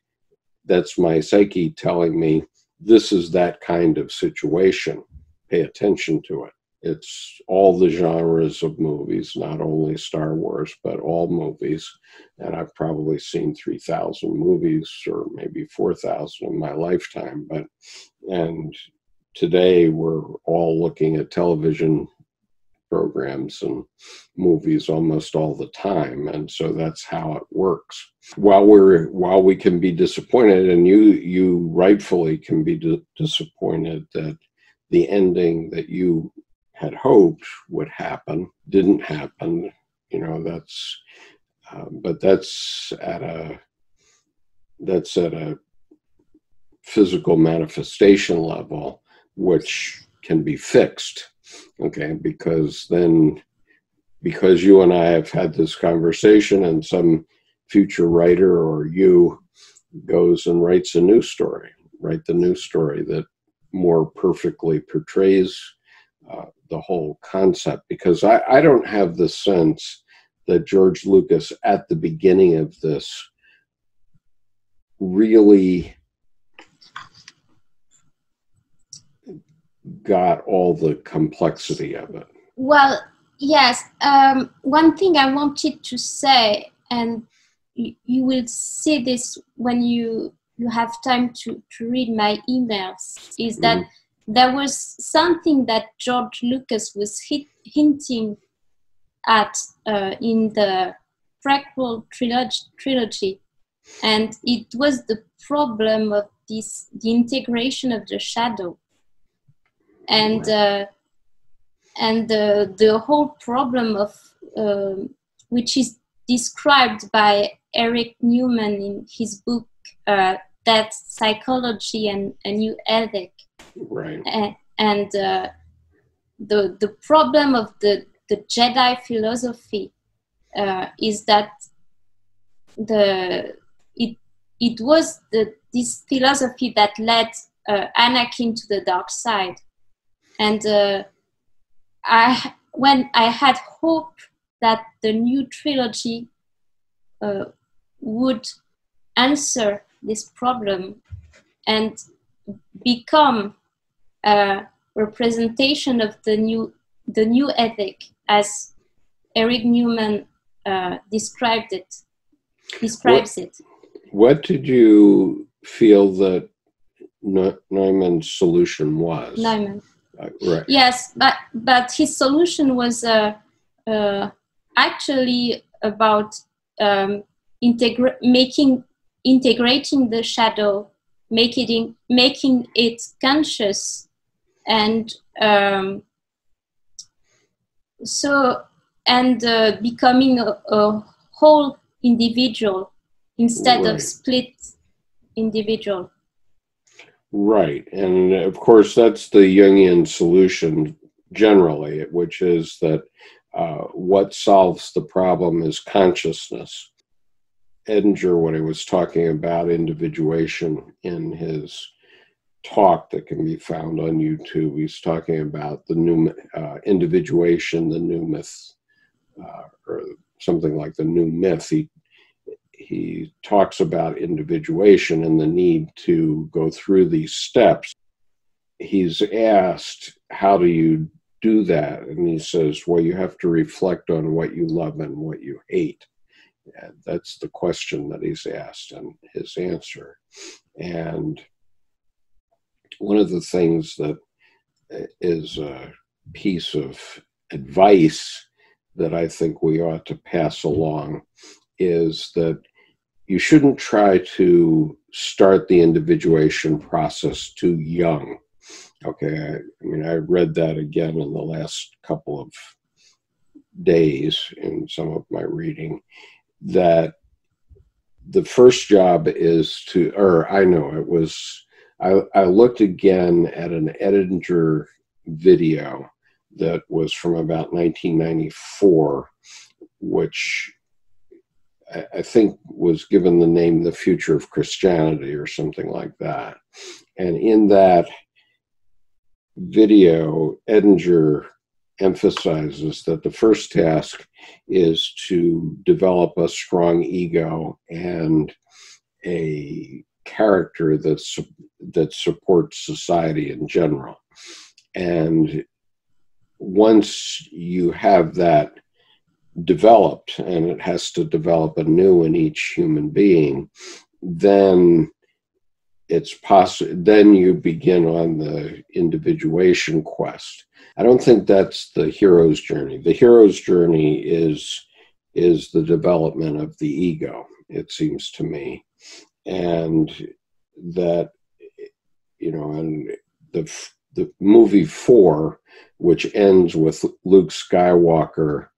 that's my psyche telling me this is that kind of situation pay attention to it it's all the genres of movies, not only Star Wars, but all movies. And I've probably seen 3,000 movies or maybe 4,000 in my lifetime. But, and today we're all looking at television programs and movies almost all the time and so that's how it works while we're while we can be disappointed and you you rightfully can be disappointed that the ending that you had hoped would happen didn't happen. You know, that's, uh, but that's at a, that's at a physical manifestation level, which can be fixed. Okay, because then, because you and I have had this conversation, and some future writer or you goes and writes a new story, write the new story that more perfectly portrays uh, the whole concept. Because I, I don't have the sense that George Lucas at the beginning of this really got all the complexity of it. Well, yes. Um, one thing I wanted to say, and you, you will see this when you you have time to, to read my emails, is that mm there was something that George Lucas was hit, hinting at uh, in the prequel trilogy, trilogy, and it was the problem of this the integration of the shadow, and uh, and the the whole problem of uh, which is described by Erich Neumann in his book uh, that psychology and a new ethic. Right. And, and uh, the the problem of the the Jedi philosophy uh, is that the it it was the this philosophy that led uh, Anakin to the dark side, and uh, I when I had hope that the new trilogy uh, would answer this problem and become a representation of the new the new ethic as Erich Neumann uh, described it describes what, it. What did you feel that Neumann's solution was? Neumann. Uh, right. Yes, but but his solution was uh, uh, actually about um, integra- making integrating the shadow, making it, making it conscious and um, so and uh, becoming a, a, whole individual instead right. of split individual Right. And of course, that's the Jungian solution generally, which is that uh, what solves the problem is consciousness. Edinger, when he was talking about individuation in his talk that can be found on YouTube, he's talking about the new uh, individuation, the new myth, uh, or something like the new myth. He he talks about individuation and the need to go through these steps. He's asked, How do you do that? And he says, Well, you have to reflect on what you love and what you hate. And that's the question that he's asked and his answer. And one of the things that uh, is a piece of advice that I think we ought to pass along is that you shouldn't try to start the individuation process too young. Okay, I, I, mean, I read that again in the last couple of days in some of my reading that the first job is to, or I know it was, I, I looked again at an Edinger video that was from about 1994, which I think was given the name The Future of Christianity or something like that. And in that video, Edinger emphasizes that the first task is to develop a strong ego and a character that's, that supports society in general. And once you have that developed and it has to develop anew in each human being, then it's possible then you begin on the individuation quest. I don't think that's the hero's journey. The hero's journey is is the development of the ego it seems to me. And that you know and the the movie 4 which ends with luke skywalker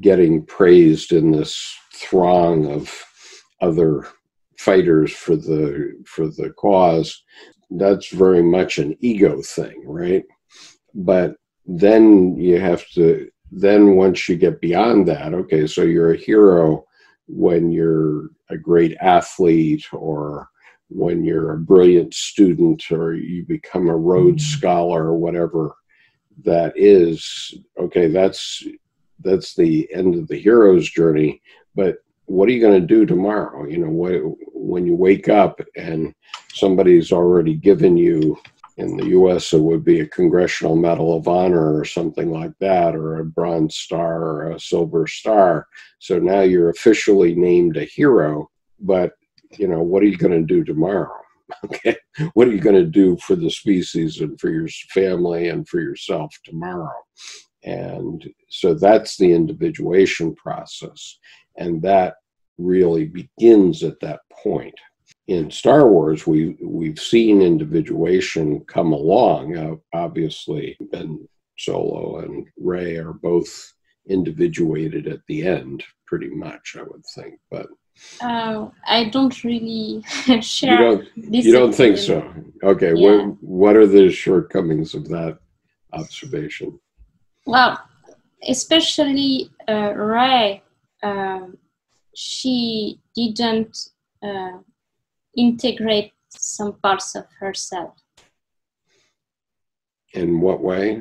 getting praised in this throng of other fighters for the for the cause that's very much an ego thing right but then you have to then once you get beyond that okay so you're a hero when you're a great athlete or when you're a brilliant student or you become a Rhodes mm-hmm. Scholar or whatever that is okay that's that's the end of the hero's journey. But what are you going to do tomorrow? You know, what, when you wake up and somebody's already given you, in the U.S., it would be a Congressional Medal of Honor or something like that, or a Bronze Star or a Silver Star. So now you're officially named a hero. But you know, what are you going to do tomorrow? Okay, what are you going to do for the species and for your family and for yourself tomorrow? And so that's the individuation process. And that really begins at that point. In Star Wars, we, we've seen individuation come along. Uh, obviously, Ben Solo and Rey are both individuated at the end, pretty much, I would think. But uh, I don't really share. You don't, you don't think so? Okay. Yeah. What, what are the shortcomings of that observation? Well, especially uh, Rey, um, she didn't uh, integrate some parts of herself. In what way?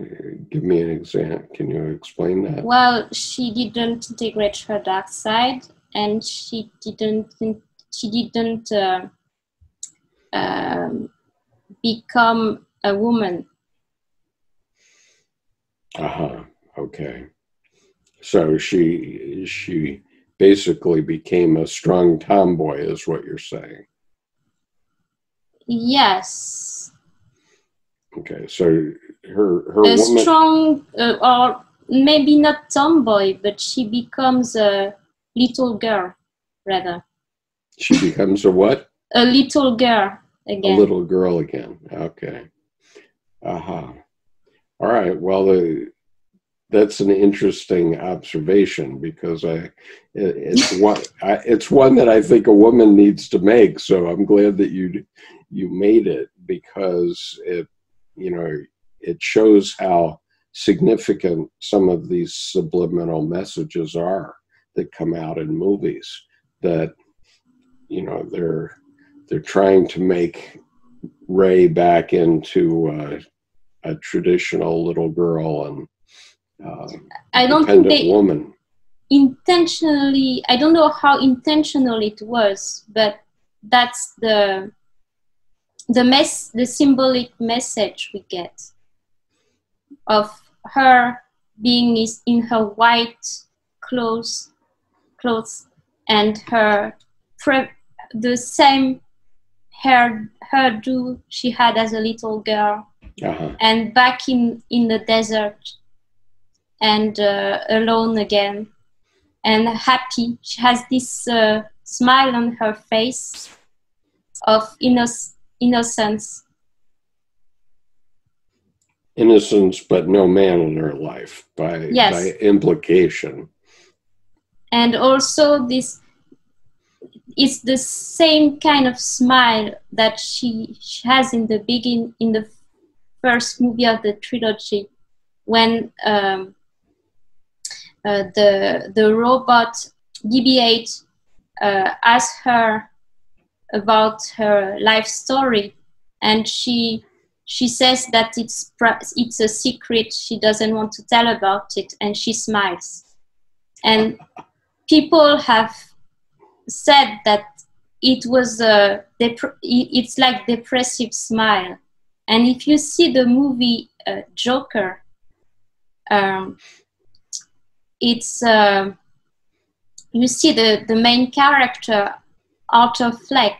Give me an example. Can you explain that? Well, she didn't integrate her dark side, and she didn't. She didn't uh, um, become a woman uh-huh. Okay. So she she basically became a strong tomboy is what you're saying. Yes. Okay. So her her a woman... strong uh, or maybe not tomboy, but she becomes a little girl rather. She becomes a what? a little girl again. A little girl again. Okay. Uh-huh. All right. Well, uh, that's an interesting observation because I, it, it's one, I, it's one that I think a woman needs to make. So I'm glad that you, you made it because it, you know, it shows how significant some of these subliminal messages are that come out in movies that you know they're they're trying to make Rey back into uh, a traditional little girl and uh, I don't think they woman. intentionally. I don't know how intentional it was, but that's the the mess, the symbolic message we get of her being is in her white clothes, clothes, and her pre- the same hair hairdo she had as a little girl, uh-huh. and back in in the desert, and uh, alone again, and happy. She has this uh, smile on her face of inno- innocence innocence but no man in her life by Yes. by implication and also this is the same kind of smile that she, she has in the begin in the first movie of the trilogy when um, uh, the the robot BB-8 uh, asks her about her life story, and she she says that it's it's a secret. She doesn't want to tell about it, and she smiles. And people have said that it was a it's like depressive smile. And if you see the movie uh, Joker, um, it's uh, you see the, the main character Arthur Fleck.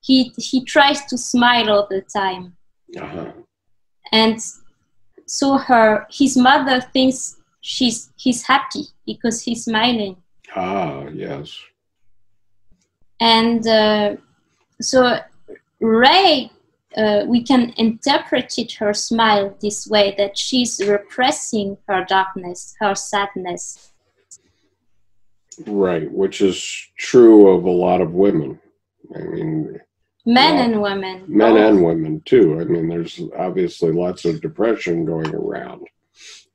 He he tries to smile all the time, uh-huh. and so her his mother thinks she's he's happy because he's smiling, ah yes and uh, so Rey. Uh, we can interpret it her smile this way that she's repressing her darkness, her sadness, right which is true of a lot of women i mean men Yeah. and women. men both. and women too i mean there's obviously lots of depression going around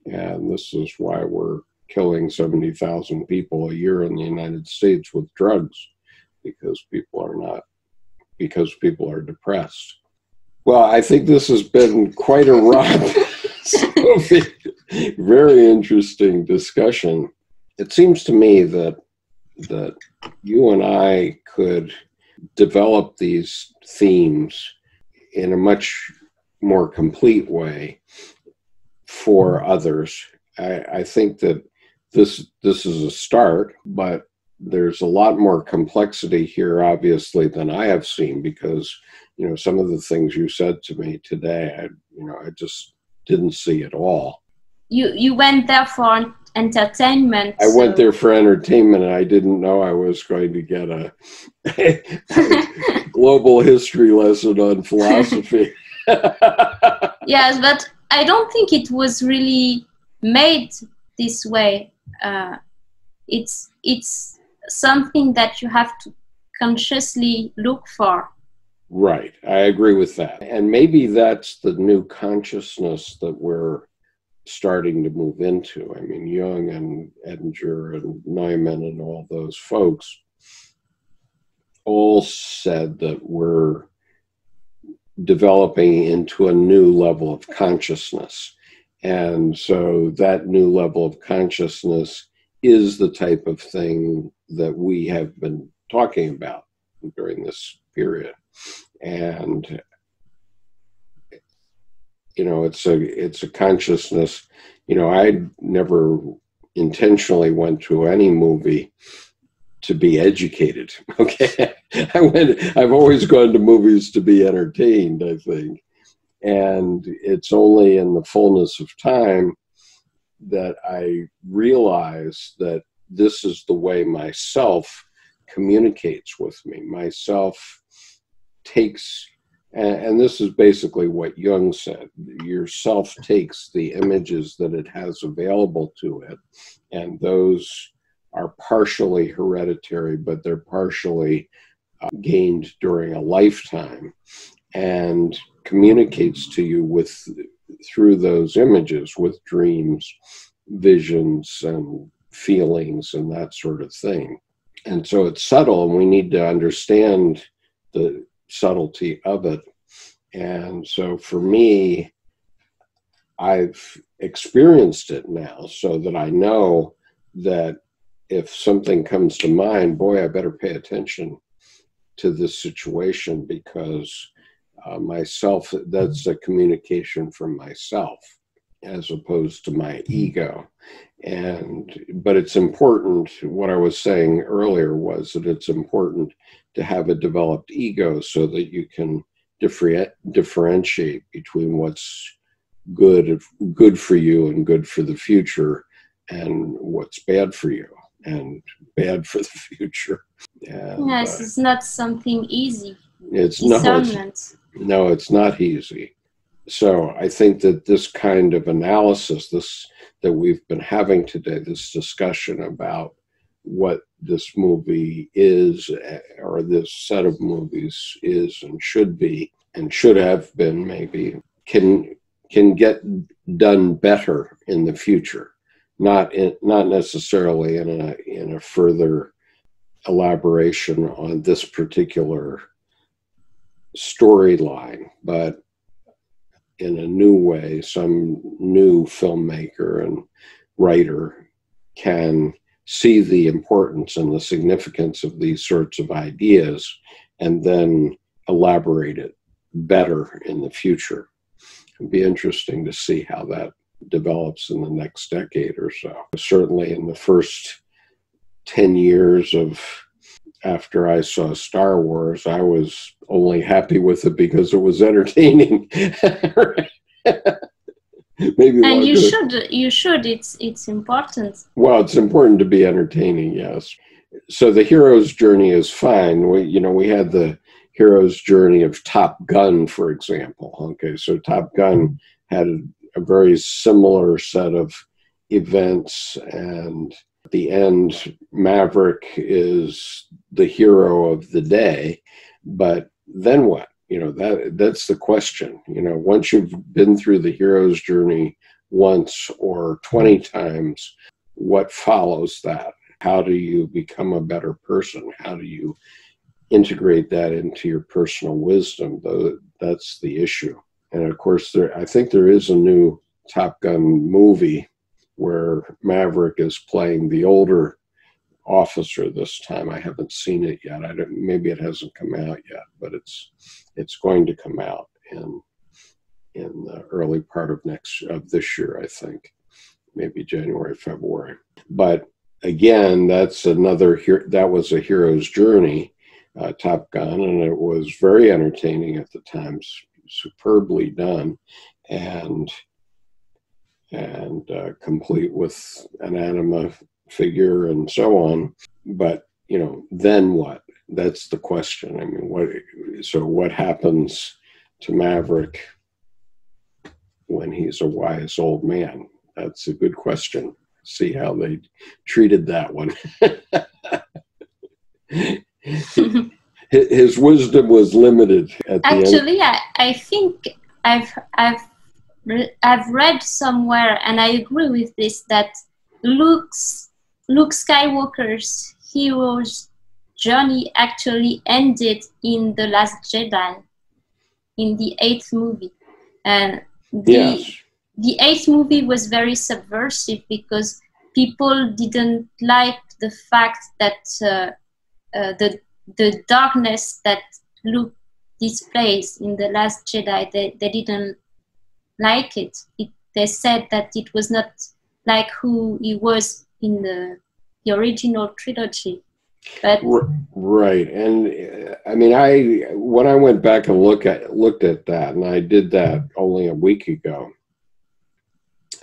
and this is why we're killing 70,000 people a year in the united states with drugs because people are not because people are depressed well i think this has been quite a Sophie. very interesting discussion it seems to me that that you and i could develop these themes in a much more complete way for others. I, I think that this this is a start, but there's a lot more complexity here, obviously, than I have seen because you know some of the things you said to me today, I you know I just didn't see at all. You you went there for entertainment. I went there for entertainment, and I didn't know I was going to get a global history lesson on philosophy. yes, but I don't think it was really made this way. Uh, it's it's something that you have to consciously look for. Right. I agree with that. And maybe that's the new consciousness that we're starting to move into. I mean, Jung and Edinger and Neumann and all those folks all said that we're developing into a new level of consciousness. And so that new level of consciousness is the type of thing that we have been talking about during this period. And you know it's a it's a consciousness you know i never intentionally went to any movie to be educated okay? I went i've always gone to movies to be entertained i think. And it's only in the fullness of time that i realize that this is the way myself communicates with me. Myself takes and, this is basically what Jung said yourself takes the images that it has available to it, and those are partially hereditary, but they're partially uh, gained during a lifetime and communicates to you with through those images with dreams visions and feelings and that sort of thing. And so it's subtle and we need to understand the subtlety of it. And so for me i've experienced it now so that i know that if something comes to mind boy i better pay attention to this situation because uh, myself that's a communication from myself as opposed to my ego. And but it's important what i was saying earlier was that it's important to have a developed ego so that you can differ- differentiate between what's good good for you and good for the future and what's bad for you and bad for the future. And, yes uh, it's not something easy. It's not no it's not easy. So I think that this kind of analysis, this that we've been having today, this discussion about what this movie is, eh, or this set of movies is and should be, and should have been maybe, can can get done better in the future, not in, not necessarily in a in a further elaboration on this particular storyline, but in a new way, some new filmmaker and writer can see the importance and the significance of these sorts of ideas and then elaborate it better in the future. It'd be interesting to see how that develops in the next decade or so. Certainly in the first 10 years of after I saw Star Wars, I was only happy with it because it was entertaining. Maybe and you should you should it's it's important. Well, it's important to be entertaining, yes. So the hero's journey is fine. We you know we had the hero's journey of Top Gun, for example. Okay, so Top Gun had a, a very similar set of events and the end, Maverick is the hero of the day, but then what? You know that that's the question. You know, once you've been through the hero's journey once or twenty times, what follows that? How do you become a better person? How do you integrate that into your personal wisdom? That's the issue. And of course, there I think there is a new Top Gun movie where Maverick is playing the older officer this time. I haven't seen it yet. I don't. Maybe it hasn't come out yet, but it's it's going to come out in in the early part of next of this year, I think, maybe January, February. But again, that's another. That was a hero's journey, uh, Top Gun, and it was very entertaining at the time, superbly done, and and uh, complete with an anima figure and so on. But you know, then what? That's the question. I mean, what? So what happens to Maverick when he's a wise old man? That's a good question. See how they treated that one. His wisdom was limited. Actually, I, I think I've I've I've read somewhere, and I agree with this, that Luke's Luke Skywalker's hero's journey actually ended in the Last Jedi, in the eighth movie, and the yes. the eighth movie was very subversive because people didn't like the fact that uh, uh, the the darkness that Luke displays in the Last Jedi, they, they didn't like it. it. They said that it was not like who he was in the, the original trilogy. But right, and I mean, I when I went back and look at looked at that, and I did that only a week ago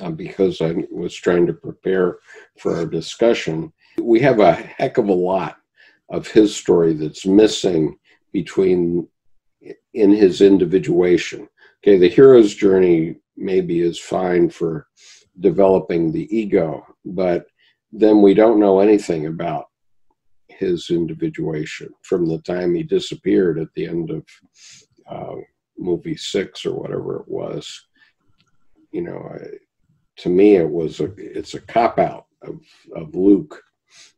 uh, because I was trying to prepare for our discussion. We have a heck of a lot of his story that's missing between in his individuation okay, the hero's journey maybe is fine for developing the ego, but then we don't know anything about his individuation from the time he disappeared at the end of uh, movie six or whatever it was. You know, to me, it was a it's a cop out of of Luke,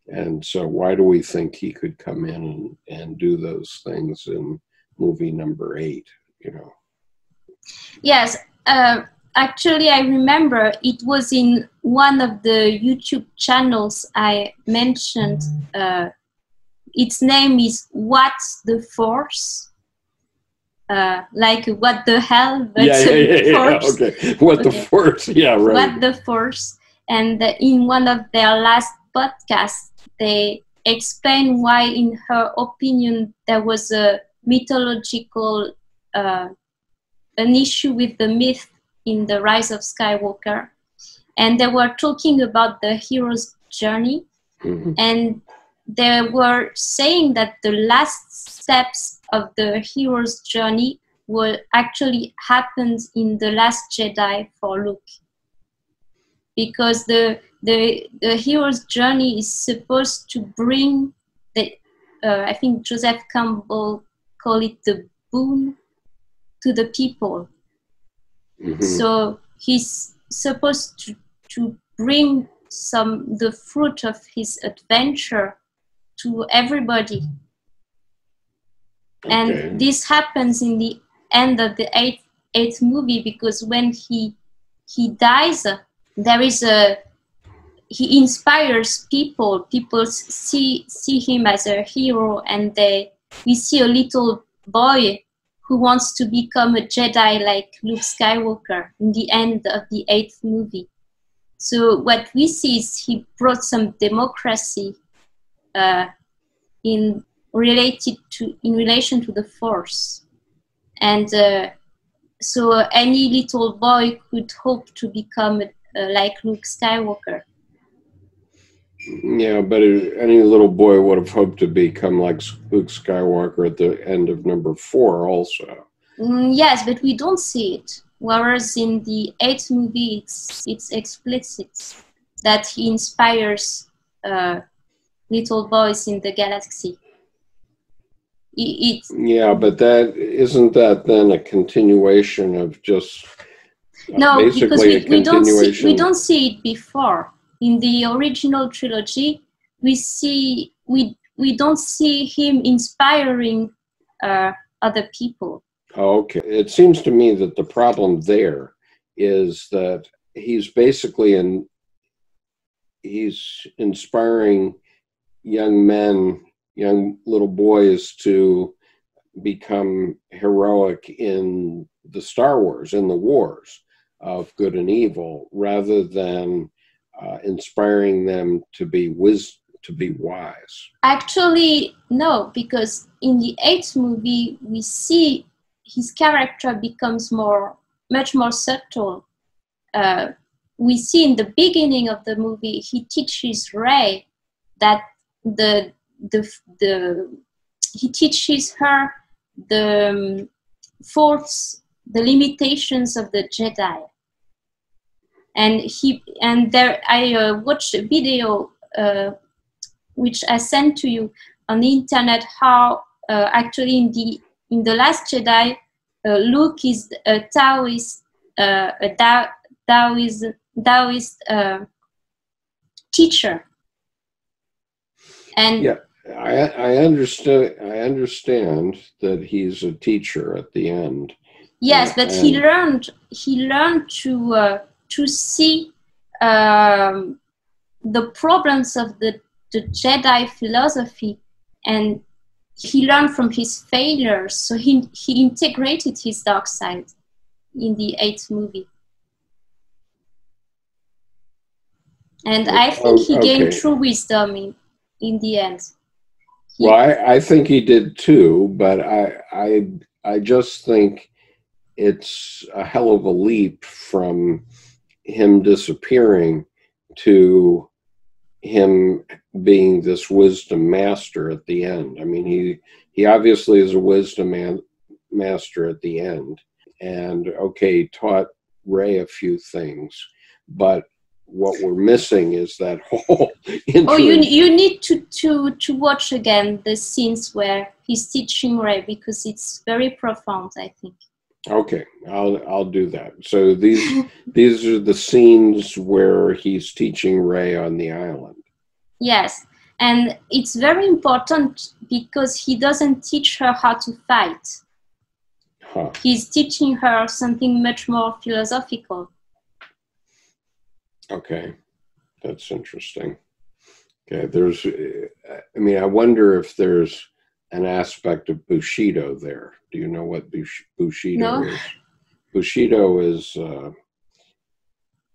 and so why do we think he could come in and, and do those things in movie number eight? You know. Yes. Uh, actually, I remember it was in one of the YouTube channels I mentioned. Uh, its name is What's the Force? Uh, like what the hell? But yeah, yeah, yeah, yeah, Okay. What okay. the force? Yeah, right. What the force? And in one of their last podcasts, they explain why, in her opinion, there was a mythological uh, an issue with the myth in the Rise of Skywalker, and they were talking about the hero's journey, mm-hmm. and they were saying that the last steps of the hero's journey will actually happen in the last Jedi for Luke, because the the the hero's journey is supposed to bring the uh, I think Joseph Campbell call it the boon to the people. Mm-hmm. So he's supposed to, to bring some the fruit of his adventure to everybody. Okay. And this happens in the end of the eighth eighth movie because when he he dies, there is a he inspires people. People see see him as a hero, and they we see a little boy who wants to become a Jedi like Luke Skywalker in the end of the eighth movie. So what we see is he brought some democracy uh, in related to in relation to the Force, and uh, so any little boy could hope to become uh, like Luke Skywalker. Yeah, but any little boy would have hoped to become like Luke Skywalker at the end of number four, also. Mm, yes, but we don't see it. Whereas in the eighth movie, it's it's explicit that he inspires uh, little boys in the galaxy. It, yeah, but that isn't that then a continuation of just no, because we, we don't see we don't see it before in the original trilogy, we see we we don't see him inspiring uh, other people. Okay, it seems to me that the problem there is that he's basically in he's inspiring young men, young little boys to become heroic in the Star Wars, in the wars of good and evil, rather than uh, inspiring them to be wis- to be wise? Actually, no, because in the eighth movie we see his character becomes more, much more subtle. Uh, we see in the beginning of the movie he teaches Rey that the the the he teaches her the um, faults, the limitations of the Jedi and he and there I uh, watched a video uh, which I sent to you on the internet how uh, actually in the in the Last Jedi uh, Luke is a Taoist uh, a Tao, Taoist Taoist uh, teacher and yeah. I, I understand. I understand that he's a teacher at the end. Yes, but and he learned. He learned to uh, to see um, the problems of the, the Jedi philosophy and he learned from his failures. So he, he integrated his dark side in the eighth movie. And i think he gained true wisdom in, in the end. He, well I, I think he did too but i i i just think it's a hell of a leap from him disappearing to him being this wisdom master at the end. I mean, he he obviously is a wisdom man, master at the end, and okay, taught Rey a few things, but what we're missing is that whole. oh, you you need to to to watch again the scenes where he's teaching Rey because it's very profound. I think. Okay, I'll I'll do that. So these these are the scenes where he's teaching Rey on the island. Yes, and it's very important because he doesn't teach her how to fight. Huh. He's teaching her something much more philosophical. Okay, that's interesting. Okay, there's, I mean, I wonder if there's an aspect of Bushido there. Do you know what Bushido no. is? Bushido is uh,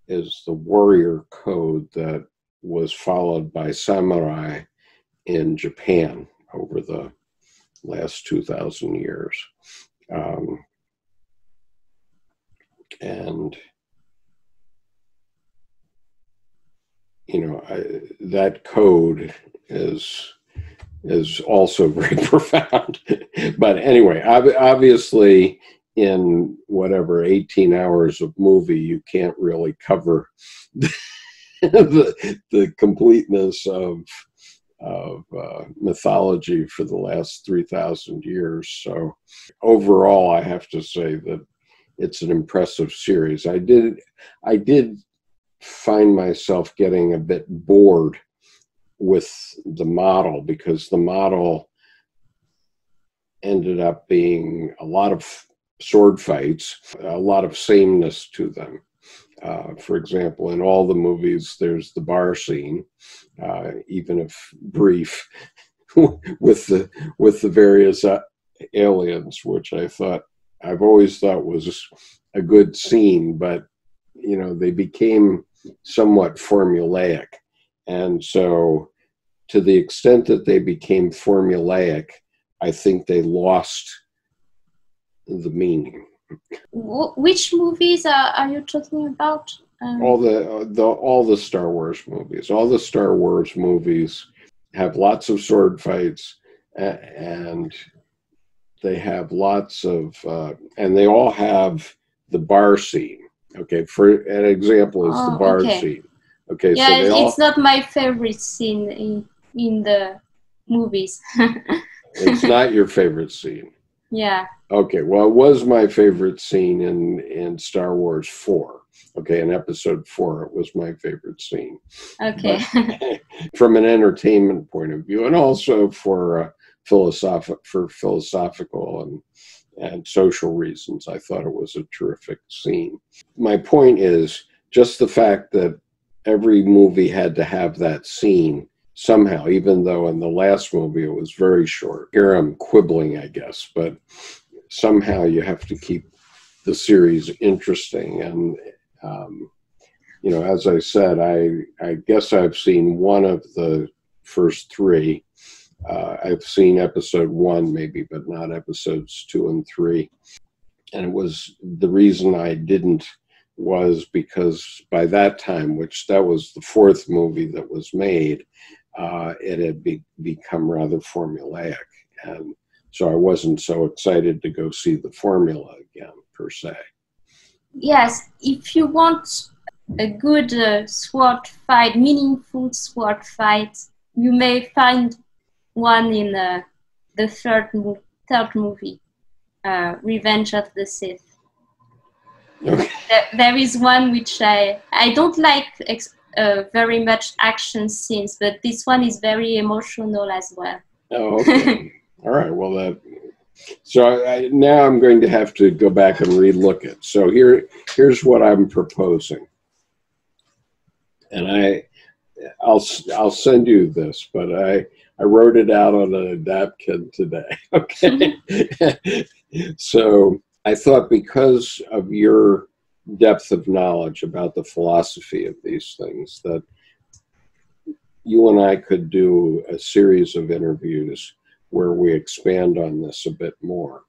is the warrior code that was followed by samurai in Japan over the last 2,000 years. Um, and, you know, I, that code is is also very profound. but anyway, ob- obviously, in whatever 18 hours of movie, you can't really cover the, the completeness of of uh, mythology for the last 3,000 years. So, overall, I have to say that it's an impressive series. I did, I did find myself getting a bit bored with the model because the model ended up being a lot of sword fights, a lot of sameness to them. Uh, for example, in all the movies, there's the bar scene, uh, even if brief, with the with the various uh, aliens, which I thought I've always thought was a good scene, but you know they became somewhat formulaic, and so to the extent that they became formulaic, I think they lost the meaning which movies are, are you talking about? Um, all the the all the Star Wars movies. All the Star Wars movies have lots of sword fights, and they have lots of, uh, and they all have the bar scene. Okay, for an example is oh, the bar okay. scene. Okay, yeah, so all, it's not my favorite scene in the movies. it's not your favorite scene. Yeah. Okay. Well, it was my favorite scene in in Star Wars Four. Okay, in Episode Four, it was my favorite scene. Okay. from an entertainment point of view, and also for uh, philosophic for philosophical and and social reasons, I thought it was a terrific scene. My point is just the fact that every movie had to have that scene somehow, even though in the last movie it was very short. Here I'm quibbling, I guess, but somehow you have to keep the series interesting. And, um, you know, as I said, I, I guess I've seen one of the first three. Uh, I've seen episode one, maybe, but not episodes two and three. And it was the reason I didn't was because by that time, which that was the fourth movie that was made, uh, it had be, become rather formulaic. And so I wasn't so excited to go see the formula again, per se. Yes, if you want a good uh, sword fight, meaningful sword fight, you may find one in uh, the third, mo- third movie, uh, Revenge of the Sith. Okay. There, there is one which I I don't like uh, very much action scenes, but this one is very emotional as well. Oh, okay. All right. Well, that. So I, now I'm going to have to go back and relook it. So here, here's what I'm proposing, and I, I'll I'll send you this, but I I wrote it out on a napkin today. Okay. so I thought because of your depth of knowledge about the philosophy of these things that you and I could do a series of interviews where we expand on this a bit more.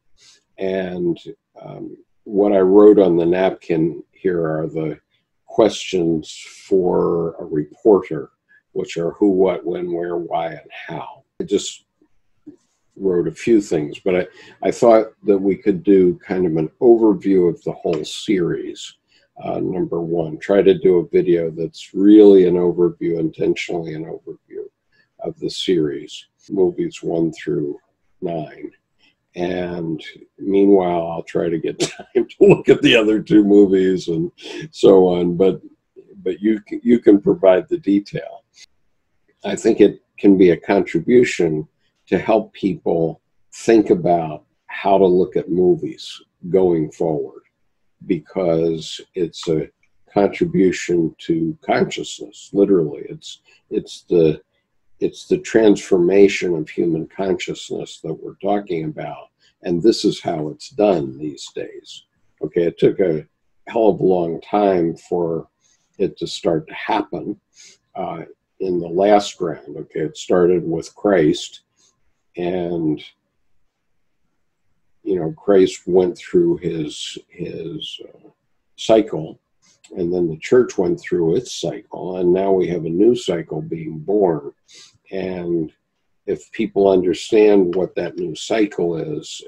And um, what I wrote on the napkin here are the questions for a reporter, which are who, what, when, where, why, and how. I just wrote a few things, but I, I thought that we could do kind of an overview of the whole series uh, number one. Try to do a video that's really an overview, intentionally an overview of the series, movies one through nine. And meanwhile, I'll try to get time to look at the other two movies and so on. But but you you can provide the detail. I think it can be a contribution to help people think about how to look at movies going forward because it's a contribution to consciousness literally. It's it's the it's the transformation of human consciousness that we're talking about and this is how it's done these days. Okay it took a hell of a long time for it to start to happen uh, in the last round. Okay it started with christ and you know, Christ went through his his uh, cycle, and then the church went through its cycle, and now we have a new cycle being born. And if people understand what that new cycle is,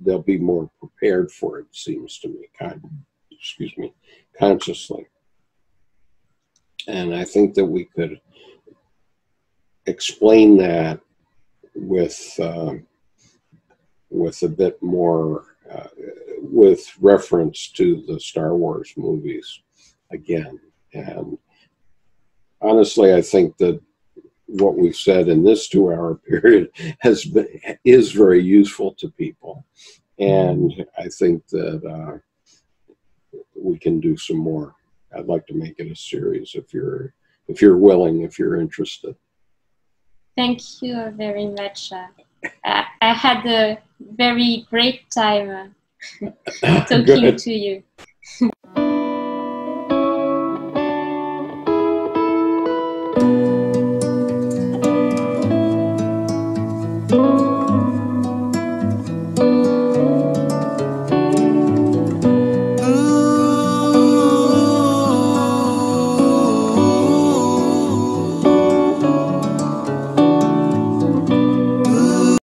they'll be more prepared for it. Seems to me, kind, excuse me, consciously. And I think that we could explain that with. Uh, with a bit more, uh, with reference to the Star Wars movies again. And honestly, I think that what we've said in this two-hour period has been is very useful to people, and I think that uh, we can do some more. I'd like to make it a series if you're if you're willing, if you're interested. Thank you very much. Uh, I, had a very great time uh, talking to you.